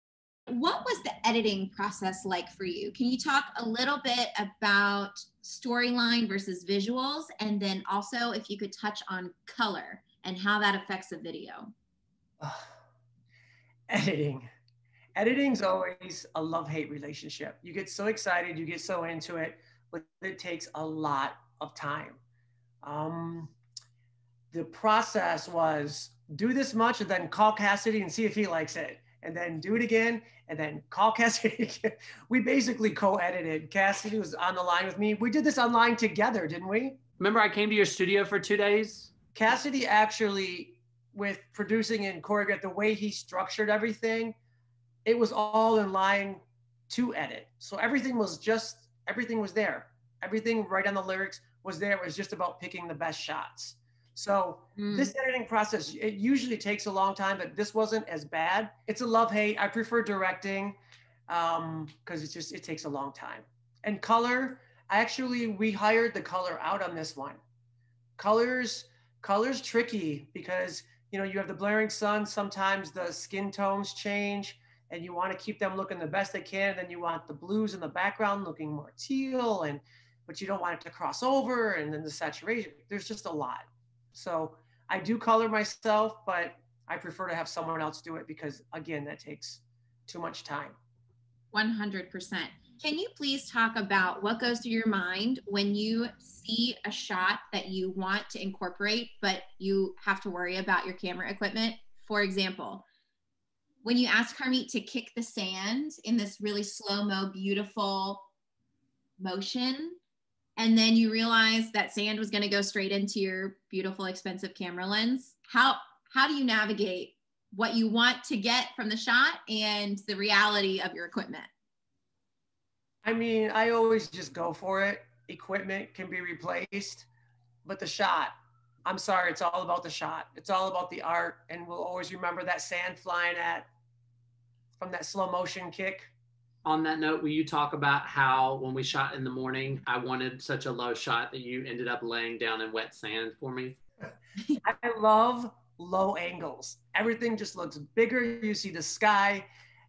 What was the editing process like for you? Can you talk a little bit about storyline versus visuals? And then also, if you could touch on color and how that affects the video. editing editing's always a love-hate relationship you get so excited you get so into it but it takes a lot of time um, the process was do this much and then call cassidy and see if he likes it and then do it again and then call cassidy again. we basically co-edited cassidy was on the line with me we did this online together didn't we remember I came to your studio for two days? Cassidy actually, with producing and choreograph, the way he structured everything, it was all in line to edit. So everything was just everything was there. Everything right on the lyrics was there. It was just about picking the best shots. So Mm. this editing process, it usually takes a long time, but this wasn't as bad. It's a love hate. I prefer directing because it's just it takes a long time. And color, I actually, we hired the color out on this one. Colors, colors tricky because you know you have the blaring sun. Sometimes the skin tones change, and you want to keep them looking the best they can. Then you want the blues in the background looking more teal, and but you don't want it to cross over, and then the saturation. There's just a lot. So I do color myself, but I prefer to have someone else do it because again, that takes too much time. 100%. Can you please talk about what goes through your mind when you see a shot that you want to incorporate, but you have to worry about your camera equipment? For example, when you ask Carmit to kick the sand in this really slow mo, beautiful motion, and then you realize that sand was going to go straight into your beautiful, expensive camera lens. How how do you navigate what you want to get from the shot and the reality of your equipment? I mean, I always just go for it. Equipment can be replaced, but the shot, I'm sorry, it's all about the shot. It's all about the art. And we'll always remember that sand flying at from that slow motion kick. On that note, will you talk about how when we shot in the morning, I wanted such a low shot that you ended up laying down in wet sand for me? I love low angles. Everything just looks bigger. You see the sky,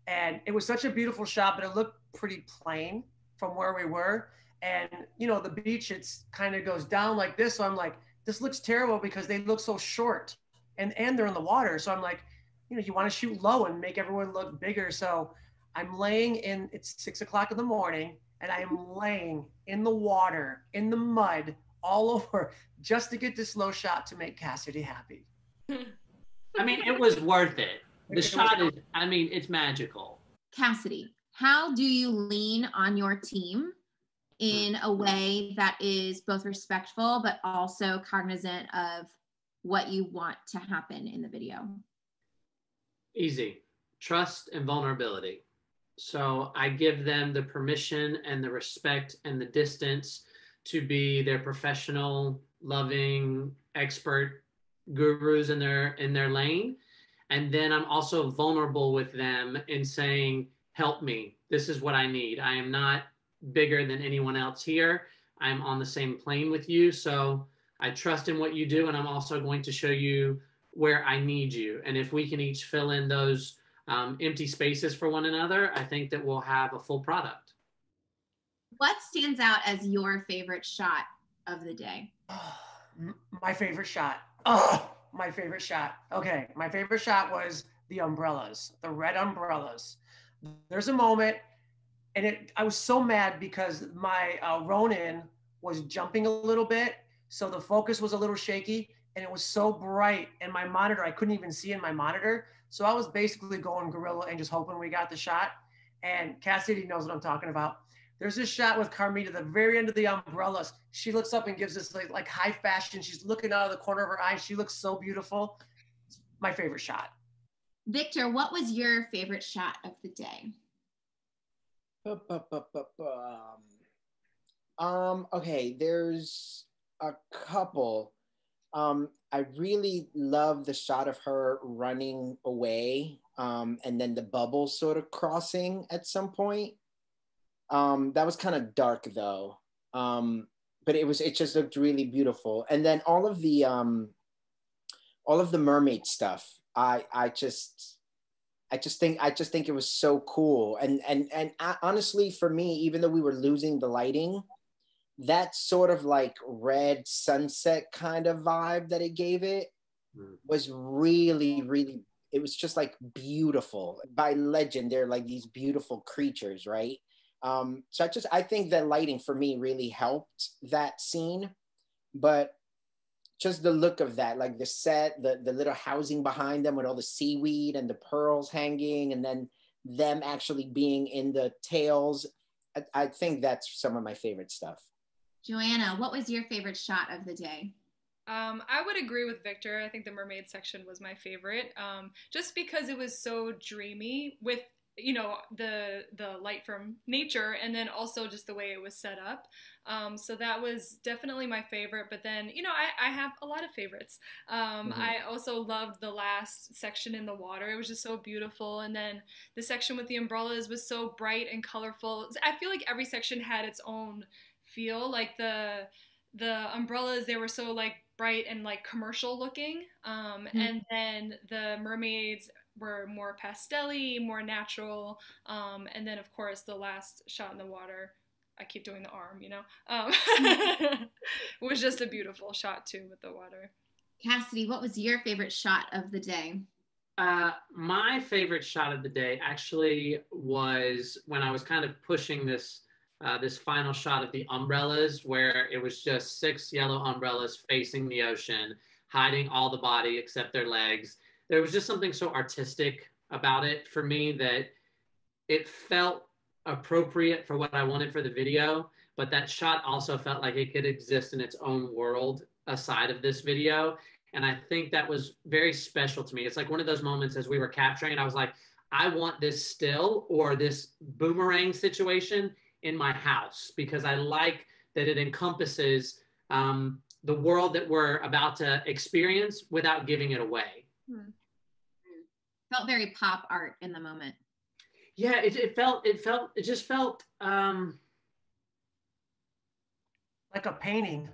and it was such a beautiful shot, but it looked pretty plain from where we were. And you know, the beach, it's kind of goes down like this. So I'm like, this looks terrible because they look so short, and and they're in the water. So I'm like, you know, you want to shoot low and make everyone look bigger. So I'm laying in. It's six o'clock in the morning, and I am laying in the water, in the mud, all over, just to get this low shot to make Cassidy happy. I mean, it was worth it. The shot is, I mean, it's magical. Cassidy, how do you lean on your team Mm. in a way that is both respectful but also cognizant of what you want to happen in the video? Easy. Trust and vulnerability. So I give them the permission and the respect and the distance to be their professional, loving, expert gurus in their in their lane. And then I'm also vulnerable with them in saying, help me. This is what I need. I am not bigger than anyone else here. I'm on the same plane with you. So I trust in what you do. And I'm also going to show you where I need you. And if we can each fill in those um, empty spaces for one another, I think that we'll have a full product. What stands out as your favorite shot of the day? my favorite shot. Oh, my favorite shot. Okay, my favorite shot was the umbrellas, the red umbrellas. There's a moment, and it. I was so mad because my uh, Ronin was jumping a little bit, so the focus was a little shaky, and it was so bright, and my monitor I couldn't even see in my monitor. So I was basically going guerrilla and just hoping we got the shot. And Cassidy knows what I'm talking about. There's this shot with Carmit at the very end of the umbrellas. She looks up and gives this like, like high fashion. She's looking out of the corner of her eye. She looks so beautiful. It's my favorite shot. Victor, what was your favorite shot of the day? Um, okay, there's a couple. Um, I really love the shot of her running away um, and then the bubble sort of crossing at some point. Um, that was kind of dark though. Um, but it was it just looked really beautiful. And then all of the um, all of the mermaid stuff, I I just I just think I just think it was so cool. And and and I, honestly, for me, even though we were losing the lighting, that sort of like red sunset kind of vibe that it gave it Mm. was really really it was just like beautiful by legend they're like these beautiful creatures right um so i just i think that lighting for me really helped that scene but just the look of that like the set the the little housing behind them with all the seaweed and the pearls hanging and then them actually being in the tails i, I think that's some of my favorite stuff Joanna, what was your favorite shot of the day? Um, I would agree with Victor. I think the mermaid section was my favorite, um, just because it was so dreamy with you know the the light from nature, and then also just the way it was set up. Um, so that was definitely my favorite. But then you know I, I have a lot of favorites. Um, Mhm. I also loved the last section in the water. It was just so beautiful, and then the section with the umbrellas was so bright and colorful. I feel like every section had its own feel. Like the the umbrellas they were so like bright and like commercial looking um, Mhm. and then the mermaids were more pastelly more natural um, and then of course the last shot in the water i keep doing the arm you know um, was just a beautiful shot too with the water Cassidy, what was your favorite shot of the day? Uh, my favorite shot of the day actually was when I was kind of pushing this uh, this final shot of the umbrellas, where it was just six yellow umbrellas facing the ocean, hiding all the body except their legs. There was just something so artistic about it for me that it felt appropriate for what I wanted for the video, but that shot also felt like it could exist in its own world aside of this video. And I think that was very special to me. It's like one of those moments as we were capturing, I was like, I want this still or this boomerang situation in my house because I like that it encompasses um, the world that we're about to experience without giving it away. Hmm. Felt very pop art in the moment. Yeah, it, it felt, it felt, it just felt um, like a painting.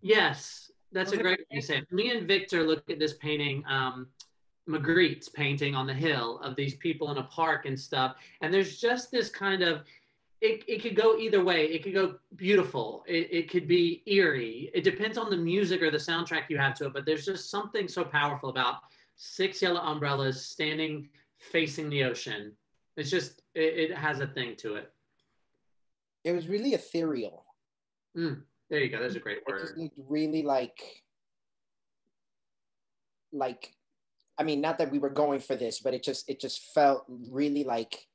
Yes, that's a great way to say it. Me and Victor looked at this painting, um, Magritte's painting on the hill of these people in a park and stuff. And there's just this kind of, it, it could go either way. It could go beautiful. It, it could be eerie. It depends on the music or the soundtrack you have to it. But there's just something so powerful about six yellow umbrellas standing facing the ocean. It's just, it, it has a thing to it. It was really ethereal. Mm. There you go. There's a great word. really like, like, I mean, not that we were going for this, but it just it just felt really like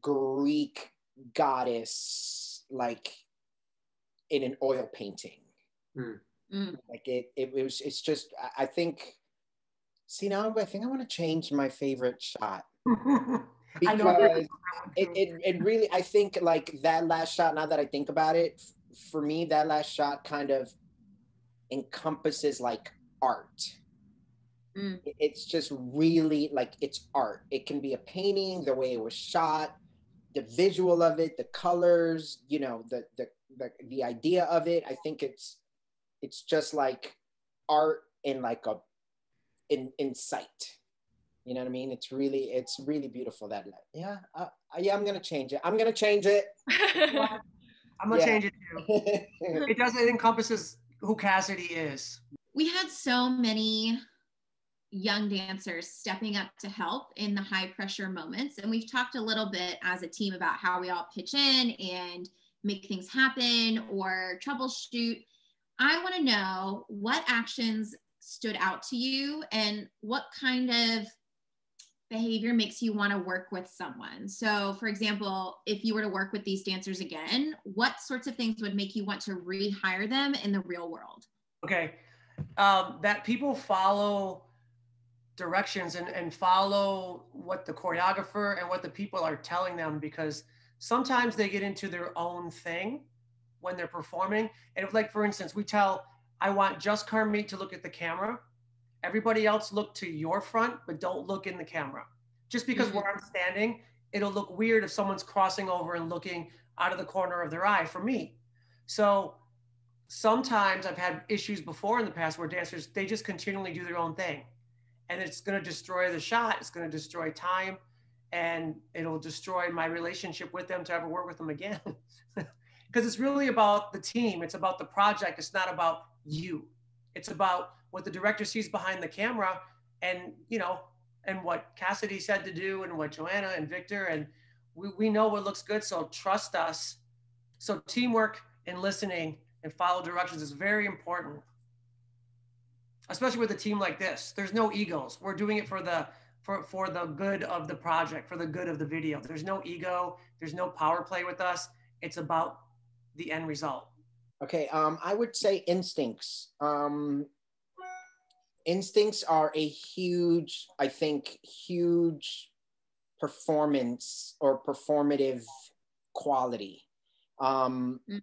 Greek goddess, like in an oil painting. Mm. Mm. Like it, it, it was. It's just. I think. See now, I think I want to change my favorite shot. because it, it, it really i think like that last shot now that i think about it for me, that last shot kind of encompasses like art. Mm. It's just really like it's art. It can be a painting, the way it was shot, the visual of it, the colors, you know, the the the, the idea of it. I think it's it's just like art in like a in in sight. You know what I mean? It's really it's really beautiful. That yeah, uh, yeah. I'm gonna change it. I'm gonna change it. I'm gonna yeah. change it too. it does. It encompasses who Cassidy is. We had so many young dancers stepping up to help in the high pressure moments, and we've talked a little bit as a team about how we all pitch in and make things happen or troubleshoot. I want to know what actions stood out to you and what kind of behavior makes you want to work with someone. So, for example, if you were to work with these dancers again, what sorts of things would make you want to rehire them in the real world? Okay. Um, that people follow directions and, and follow what the choreographer and what the people are telling them because sometimes they get into their own thing when they're performing. And if, like, for instance, we tell, I want just Carmit to look at the camera Everybody else look to your front, but don't look in the camera. Just because mm-hmm. where I'm standing, it'll look weird if someone's crossing over and looking out of the corner of their eye for me. So sometimes I've had issues before in the past where dancers, they just continually do their own thing. And it's going to destroy the shot, it's going to destroy time, and it'll destroy my relationship with them to ever work with them again. Because it's really about the team, it's about the project, it's not about you. It's about what the director sees behind the camera and you know and what cassidy said to do and what joanna and victor and we, we know what looks good so trust us. So teamwork and listening and follow directions is very important. Especially with a team like this. There's no egos. We're doing it for the for, for the good of the project for the good of the video. There's no ego. There's no power play with us. It's about the end result okay um i would say instincts um instincts are a huge, I think, huge performance or performative quality. Um, mm.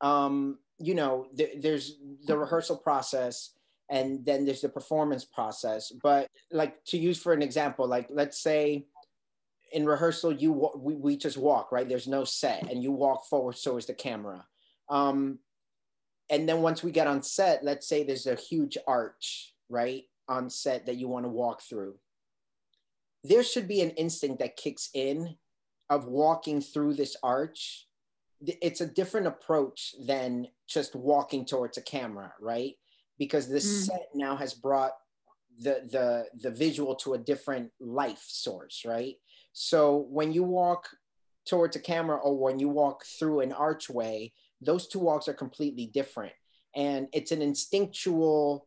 um, you know, th- there's the rehearsal process and then there's the performance process. But like to use for an example, like let's say in rehearsal, you we, we just walk, right? There's no set and you walk forward, so is the camera. Um, and then once we get on set, let's say there's a huge arch right, on set that you want to walk through, there should be an instinct that kicks in of walking through this arch. It's a different approach than just walking towards a camera, right? Because the mm. set now has brought the the the visual to a different life source, right? So when you walk towards a camera or when you walk through an archway, those two walks are completely different. And it's an instinctual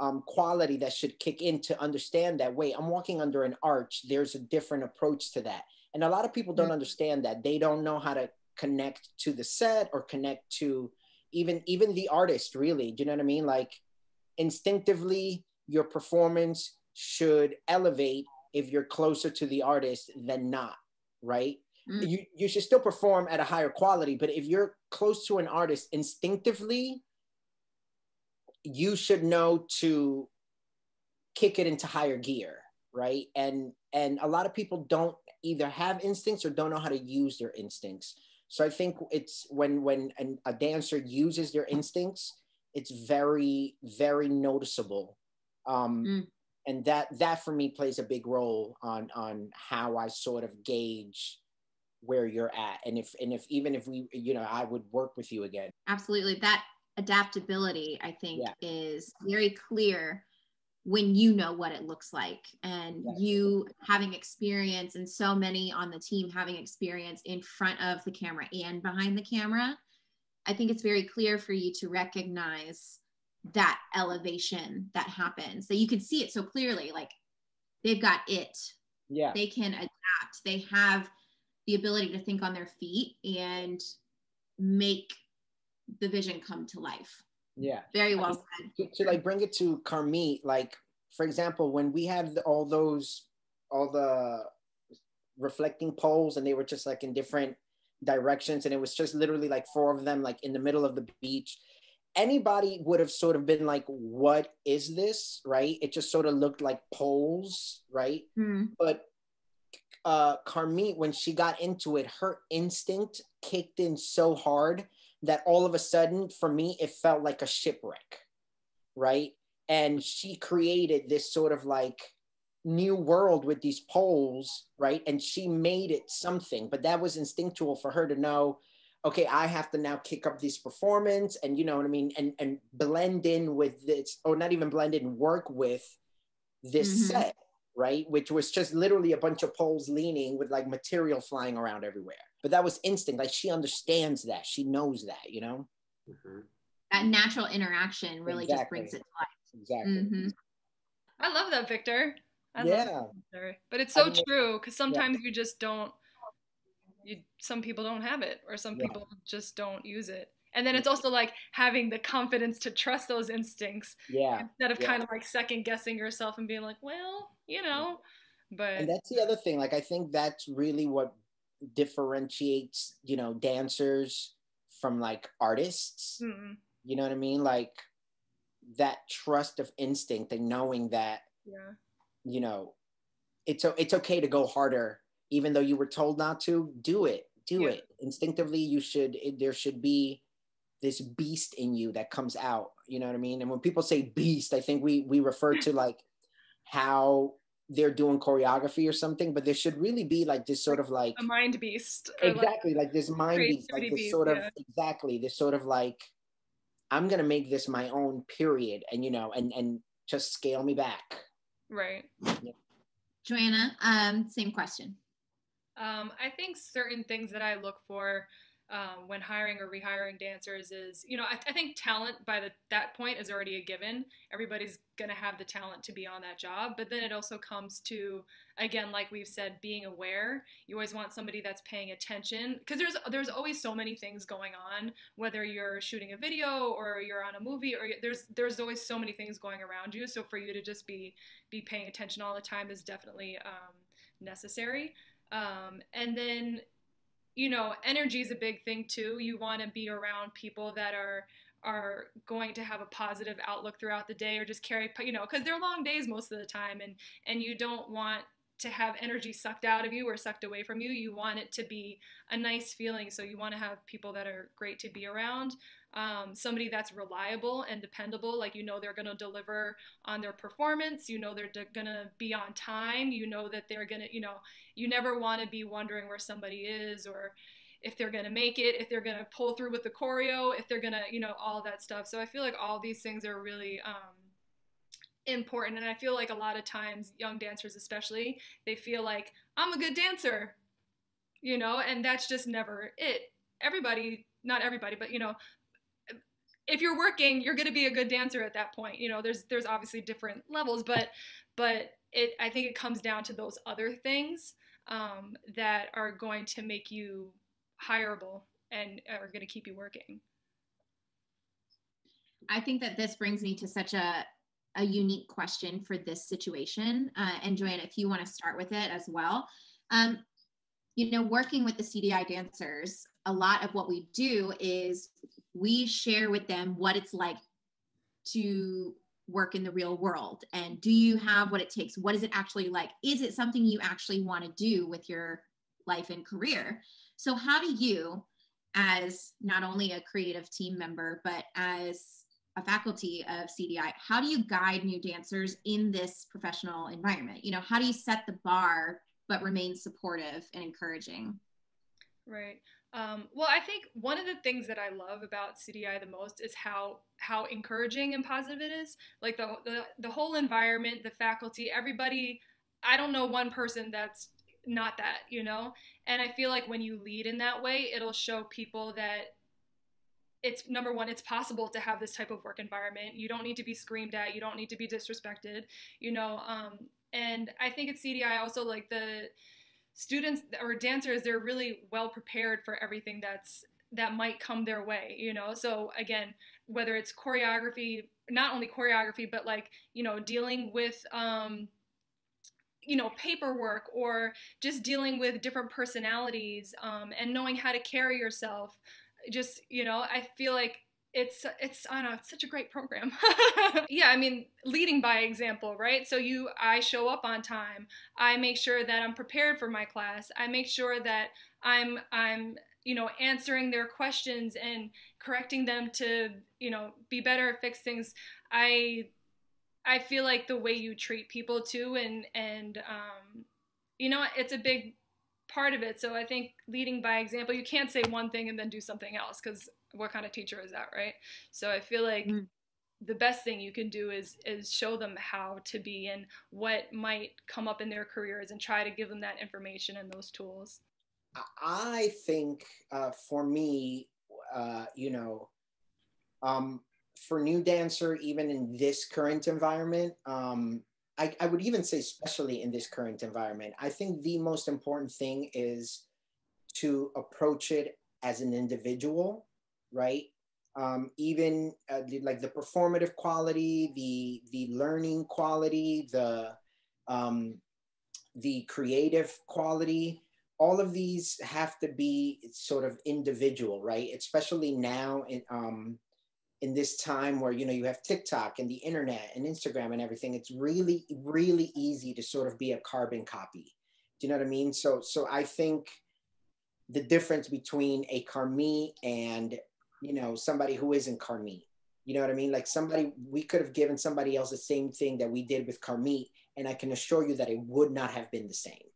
um, quality that should kick in to understand that wait i'm walking under an arch. There's a different approach to that. And a lot of people don't Mhm. understand that. They don't know how to connect to the set or connect to even even the artist really. Do you know what i mean? Like instinctively your performance should elevate if you're closer to the artist than not right Mm. you you should still perform at a higher quality but if you're close to an artist instinctively you should know to kick it into higher gear right and and a lot of people don't either have instincts or don't know how to use their instincts so i think it's when when an, a dancer uses their instincts it's very very noticeable um Mm. and that that for me plays a big role on on how i sort of gauge where you're at. And if and if even if we you know i would work with you again. Absolutely. That adaptability i think Yeah. is very clear when you know what it looks like. And Yes. you having experience and so many on the team having experience in front of the camera and behind the camera i think it's very clear for you to recognize that elevation that happens that you can see it so clearly like they've got it. Yeah. They can adapt. They have the ability to think on their feet and make the vision come to life yeah very well said to, like bring it to Carmit, like for example, when we had all those, all the reflecting poles, and they were just like in different directions, and it was just literally like four of them, like in the middle of the beach. Anybody would have sort of been like, "What is this?" Right? It just sort of looked like poles, right? Hmm. but uh Carmit, when she got into it, her instinct kicked in so hard that all of a sudden, for me, it felt like a shipwreck, right? And she created this sort of like new world with these poles, right? And she made it something, but that was instinctual for her to know, okay, I have to now kick up this performance and you know what I mean, and and blend in with this, or not even blend in, work with this Mhm. set right? Which was just literally a bunch of poles leaning with like material flying around everywhere. But that was instinct. Like she understands that. She knows that, you know? Mhm. that natural interaction really just brings it to life Exactly. Mhm. I love that, Victor. I love Yeah. that, Victor. But it's I so mean, true because sometimes you just don't. You some people don't have it, or some Yeah. people just don't use it. And then it's also like having the confidence to trust those instincts Yeah. instead of yeah. kind of like second guessing yourself and being like, well, you know. But And that's the other thing. Like I think that's really what differentiates, you know, dancers from like artists. mm, You know what I mean? Like that trust of instinct and knowing that yeah, you know, it's it's okay to go harder, even though you were told not to. Do it, do Yeah. it instinctively. You should. It, there should be this beast in you that comes out. You know what I mean? And when people say beast, I think we we refer to like how they're doing choreography or something, but there should really be like this sort of like a mind beast. or, like- exactly like this mind beast, like this beast, sort of yeah. exactly this sort of like I'm gonna make this my own period, and you know, and and just scale me back. right. joanna um same question Um, I think certain things that I look for um, when hiring or rehiring dancers is, you know, I, I think talent by the, that point is already a given. Everybody's going to have the talent to be on that job. But then it also comes to, again, like we've said, being aware. You always want somebody that's paying attention because there's there's always so many things going on. Whether you're shooting a video or you're on a movie, or there's there's always so many things going around you. So for you to just be be paying attention all the time is definitely um, necessary. Um, and then, you know, energy is a big thing too. You want to be around people that are are going to have a positive outlook throughout the day or just carry, you know, because they're long days most of the time, and and you don't want to have energy sucked out of you or sucked away from you. You want it to be a nice feeling. So you want to have people that are great to be around. Um, somebody that's reliable and dependable, like you know they're going to deliver on their performance. You know they're d- going to be on time. You know that they're going to, you know, you never want to be wondering where somebody is or if they're going to make it, if they're going to pull through with the choreo, if they're going to, you know, all that stuff. So I feel like all these things are really um, important. And I feel like a lot of times, young dancers especially, they feel like, I'm a good dancer, you know, and that's just never it. Everybody, not everybody, but, you know, if you're working, you're going to be a good dancer at that point. You know, there's there's obviously different levels, but but it I think it comes down to those other things um, that are going to make you hireable and are going to keep you working. I think that this brings me to such a a unique question for this situation. Uh, and Joanna, if you want to start with it as well. Um, you know, working with the CDI dancers, a lot of what we do is we share with them what it's like to work in the real world. And do you have what it takes? What is it actually like? Is it something you actually want to do with your life and career? So, how do you, as not only a creative team member, but as a faculty of CDI, how do you guide new dancers in this professional environment? You know, how do you set the bar but remain supportive and encouraging? Right. Um, well, I think one of the things that I love about CDI the most is how how encouraging and positive it is. Like the the, the whole environment, the faculty, everybody. I don't know one person that's not that, you know. And I feel like when you lead in that way, it'll show people that it's number one it's possible to have this type of work environment you don't need to be screamed at you don't need to be disrespected you know um, and i think at cdi also like the students or dancers they're really well prepared for everything that's that might come their way you know? So again whether it's choreography not only choreography but like you know dealing with um you know paperwork or just dealing with different personalities um, and knowing how to carry yourself just you know i feel like it's it's I know, it's such a great program. yeah, I mean, leading by example, right? So you I show up on time. I make sure that I'm prepared for my class. I make sure that I'm I'm you know answering their questions and correcting them to you know be better fix things i i feel like the way you treat people too and and um you know it's a big part of it. So I think leading by example, you can't say one thing and then do something else because what kind of teacher is that, right? So I feel like mm. the best thing you can do is is show them how to be and what might come up in their careers and try to give them that information and those tools. I think uh, for me, uh, you know, um, for new dancer, even in this current environment, um, I, I would even say, especially in this current environment, I think the most important thing is to approach it as an individual, right? Um, even uh, the, like the performative quality, the the learning quality, the um, the creative quality, all of these have to be sort of individual, right? Especially now in um, in this time where you know you have TikTok and the internet and Instagram and everything, it's really really easy to sort of be a carbon copy. Do you know what I mean? So so I think the difference between a Carmit and you know somebody who isn't Carmit. You know what I mean? Like somebody we could have given somebody else the same thing that we did with Carmit, and I can assure you that it would not have been the same,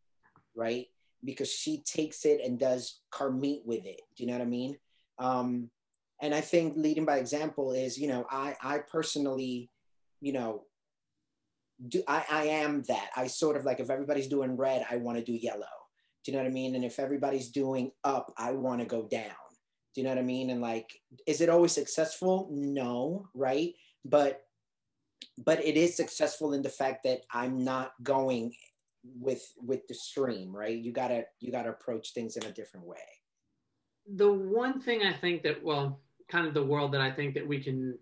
right? Because she takes it and does Carmit with it. Do you know what I mean? Um, and i think leading by example is you know i i personally you know do i i am that i sort of like if everybody's doing red i want to do yellow do you know what i mean and if everybody's doing up i want to go down do you know what i mean? And like is it always successful? No right? But but it is successful in the fact that i'm not going with with the stream right? You gotta you gotta approach things in a different way. The one thing i think that well kind of the world that I think that we can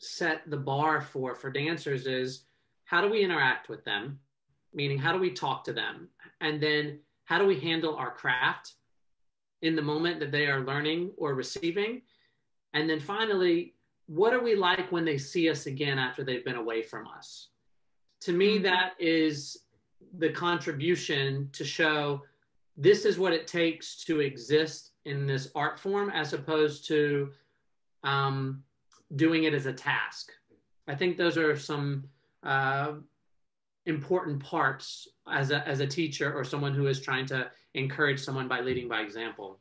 set the bar for for dancers is how do we interact with them? Meaning, how do we talk to them? And then how do we handle our craft in the moment that they are learning or receiving? And then finally, what are we like when they see us again after they've been away from us? To me, mm-hmm. that is the contribution to show this is what it takes to exist in this art form as opposed to um, doing it as a task. I think those are some uh, important parts as a, as a teacher or someone who is trying to encourage someone by leading by example.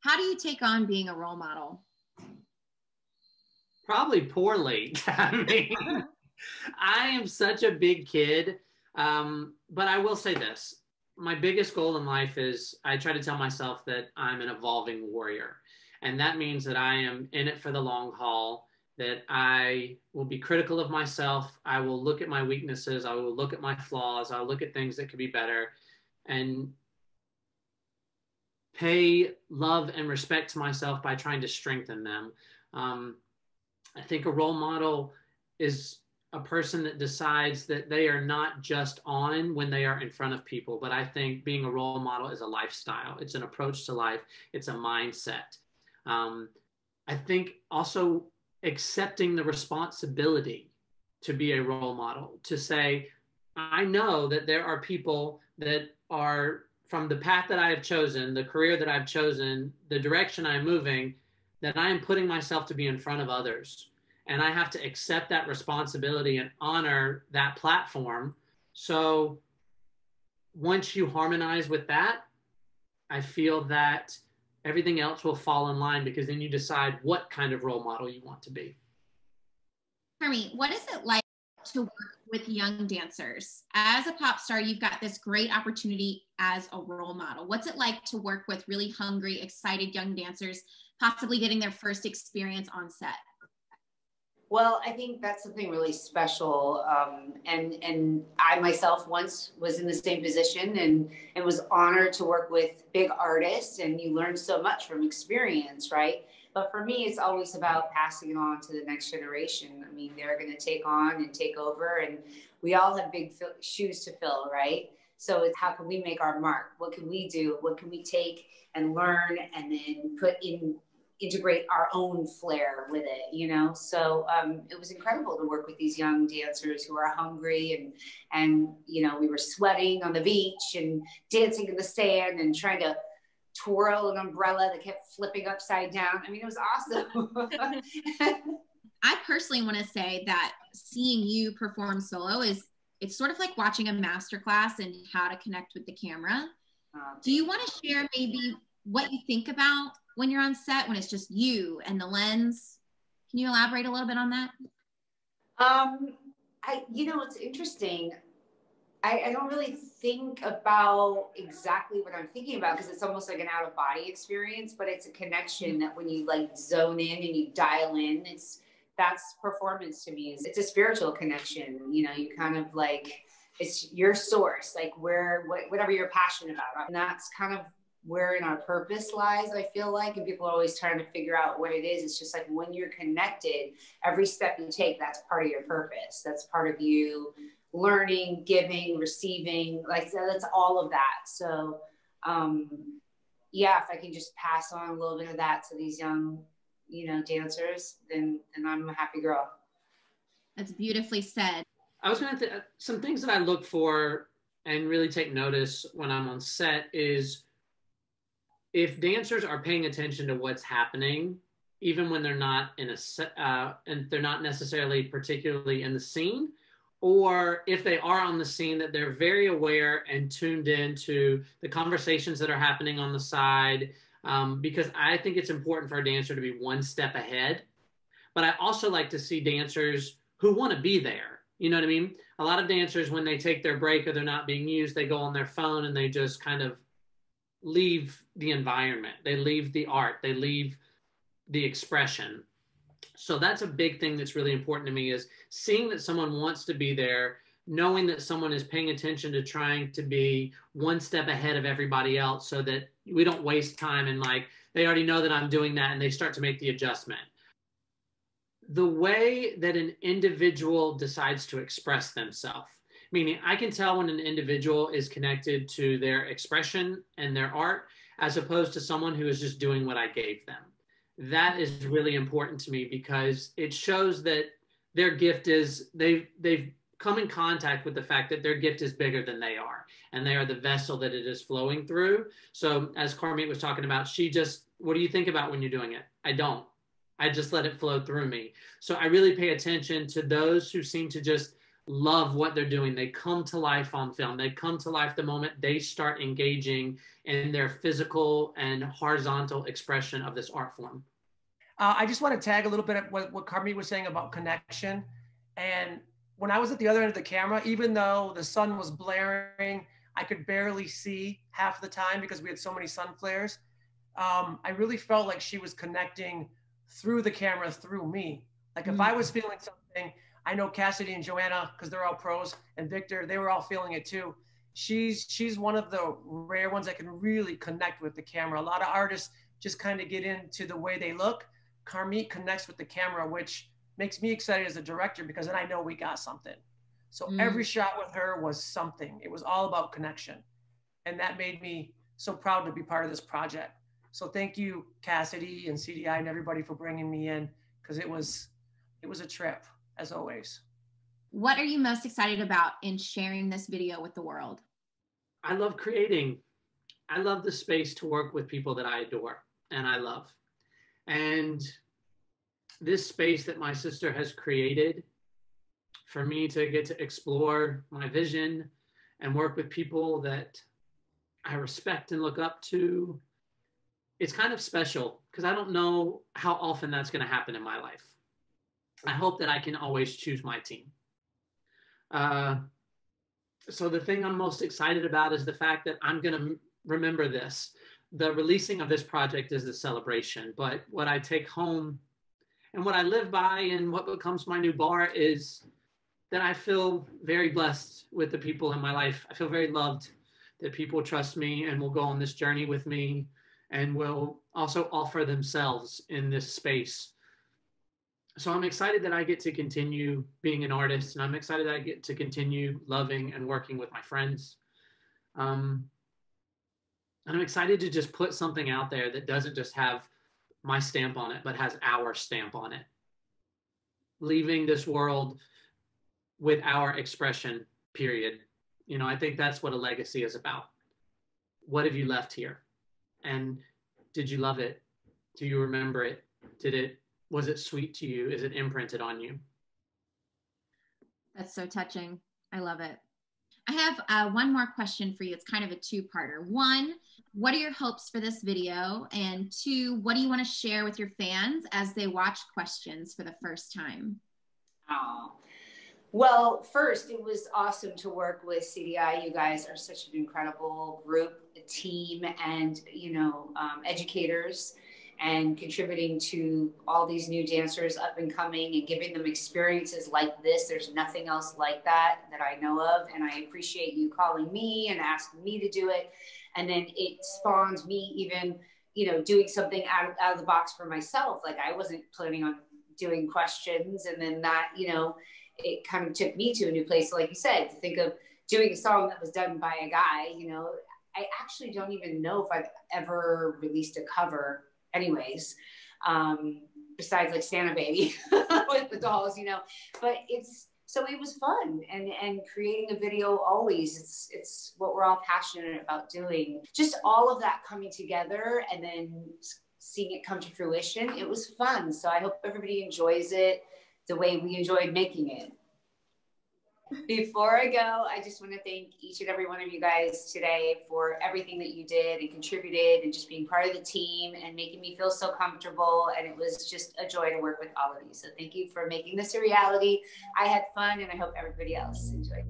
How do you take on being a role model? Probably poorly. I mean, I am such a big kid. Um, but I will say this my biggest goal in life is I try to tell myself that I'm an evolving warrior. And that means that I am in it for the long haul, that I will be critical of myself. I will look at my weaknesses. I will look at my flaws. I'll look at things that could be better and pay love and respect to myself by trying to strengthen them. Um, I think a role model is a person that decides that they are not just on when they are in front of people, but I think being a role model is a lifestyle. It's an approach to life. It's a mindset. Um, I think also accepting the responsibility to be a role model, to say, I know that there are people that are from the path that I have chosen, the career that I've chosen, the direction I'm moving, that I am putting myself to be in front of others. And I have to accept that responsibility and honor that platform. So once you harmonize with that, I feel that everything else will fall in line because then you decide what kind of role model you want to be. Carmit, what is it like to work with young dancers? As a pop star, you've got this great opportunity as a role model. What's it like to work with really hungry, excited young dancers, possibly getting their first experience on set? Well, I think that's something really special, um, and and I myself once was in the same position, and and was honored to work with big artists, and you learn so much from experience, right? But for me, it's always about passing it on to the next generation. I mean, they're going to take on and take over, and we all have big shoes to fill, right? So it's how can we make our mark? What can we do? What can we take and learn and then put in integrate our own flair with it, you know. So um, it was incredible to work with these young dancers who are hungry and and you know we were sweating on the beach and dancing in the sand and trying to twirl an umbrella that kept flipping upside down. I mean, it was awesome. I personally want to say that seeing you perform solo is it's sort of like watching a masterclass in how to connect with the camera. Um, Do you want to share maybe what you think about when you're on set when it's just you and the lens? Can you elaborate a little bit on that? Um, I, you know, it's interesting. I, I don't really think about exactly what I'm thinking about because it's almost like an out of body experience, but it's a connection that when you like zone in and you dial in, it's that's performance to me. It's a spiritual connection. You know, you kind of like it's your source, like where what, whatever you're passionate about, and that's kind of wherein our purpose lies, I feel like. And people are always trying to figure out what it is. It's just like when you're connected, every step you take, that's part of your purpose. That's part of you learning, giving, receiving. Like that's all of that. So, um, yeah, if I can just pass on a little bit of that to these young, you know, dancers, then then I'm a happy girl. That's beautifully said. I was going to th- some things that I look for and really take notice when I'm on set is if dancers are paying attention to what's happening, even when they're not in a uh, and they're not necessarily particularly in the scene, or if they are on the scene, that they're very aware and tuned in to the conversations that are happening on the side. Um, because I think it's important for a dancer to be one step ahead. But I also like to see dancers who want to be there. You know what I mean? A lot of dancers, when they take their break or they're not being used, they go on their phone and they just kind of leave the environment, they leave the art, they leave the expression. So that's a big thing that's really important to me is seeing that someone wants to be there, knowing that someone is paying attention to trying to be one step ahead of everybody else so that we don't waste time and like they already know that I'm doing that and they start to make the adjustment. The way that an individual decides to express themselves meaning I can tell when an individual is connected to their expression and their art as opposed to someone who is just doing what I gave them. That is really important to me because it shows that their gift is they've they've come in contact with the fact that their gift is bigger than they are and they are the vessel that it is flowing through. So as Carmit was talking about, she just what do you think about when you're doing it? I don't. I just let it flow through me. So I really pay attention to those who seem to just love what they're doing. They come to life on film. They come to life the moment they start engaging in their physical and horizontal expression of this art form. Uh, I just want to tag a little bit of what, what Carmit was saying about connection. And when I was at the other end of the camera, even though the sun was blaring, I could barely see half the time because we had so many sun flares. um, I really felt like she was connecting through the camera through me. Like if Mm. I was feeling something, I know Cassidy and Joanna, because they're all pros, and Victor, they were all feeling it too. She's she's one of the rare ones that can really connect with the camera. A lot of artists just kind of get into the way they look. Carmit connects with the camera, which makes me excited as a director because then I know we got something. So Mm. every shot with her was something. It was all about connection. And that made me so proud to be part of this project. So thank you, Cassidy and CDI and everybody for bringing me in because it was it was a trip as always. What are you most excited about in sharing this video with the world? I love creating. I love the space to work with people that I adore and I love. And this space that my sister has created for me to get to explore my vision and work with people that I respect and look up to, it's kind of special because I don't know how often that's going to happen in my life. I hope that I can always choose my team. Uh, so the thing I'm most excited about is the fact that I'm going to remember this. The releasing of this project is the celebration, but what I take home and what I live by and what becomes my new bar is that I feel very blessed with the people in my life. I feel very loved that people trust me and will go on this journey with me and will also offer themselves in this space. So I'm excited that I get to continue being an artist and I'm excited that I get to continue loving and working with my friends. Um, and I'm excited to just put something out there that doesn't just have my stamp on it, but has our stamp on it. Leaving this world with our expression, period. You know, I think that's what a legacy is about. What have you left here? And did you love it? Do you remember it? Did it, was it sweet to you? Is it imprinted on you? That's so touching. I love it. I have uh, one more question for you. It's kind of a two parter. One, what are your hopes for this video? And two, what do you want to share with your fans as they watch questions for the first time? Oh. Well, first, it was awesome to work with CDI. You guys are such an incredible group, team, and you know, um, educators, and contributing to all these new dancers up and coming and giving them experiences like this. There's nothing else like that that I know of, and I appreciate you calling me and asking me to do it. And then it spawned me even, you know, doing something out of, out of the box for myself. Like I wasn't planning on doing questions, and then that, you know it kind of took me to a new place. Like you said, to think of doing a song that was done by a guy, you know, I actually don't even know if I've ever released a cover, anyways, um, besides like Santa Baby with the dolls, you know. But it's so it was fun, and and creating a video always it's it's what we're all passionate about doing. Just all of that coming together, and then seeing it come to fruition. It was fun. So I hope everybody enjoys it the way we enjoyed making it. Before I go, I just want to thank each and every one of you guys today for everything that you did and contributed and just being part of the team and making me feel so comfortable. And it was just a joy to work with all of you. So thank you for making this a reality. I had fun and I hope everybody else enjoyed.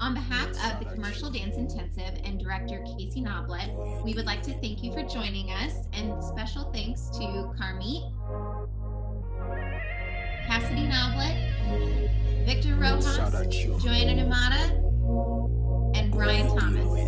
On behalf of the Commercial Dance Intensive and director Casey Noblett, we would like to thank you for joining us and special thanks to Carmit, Cassidy Noblett, Victor Rojas, Joanna Numata, and Brian Thomas.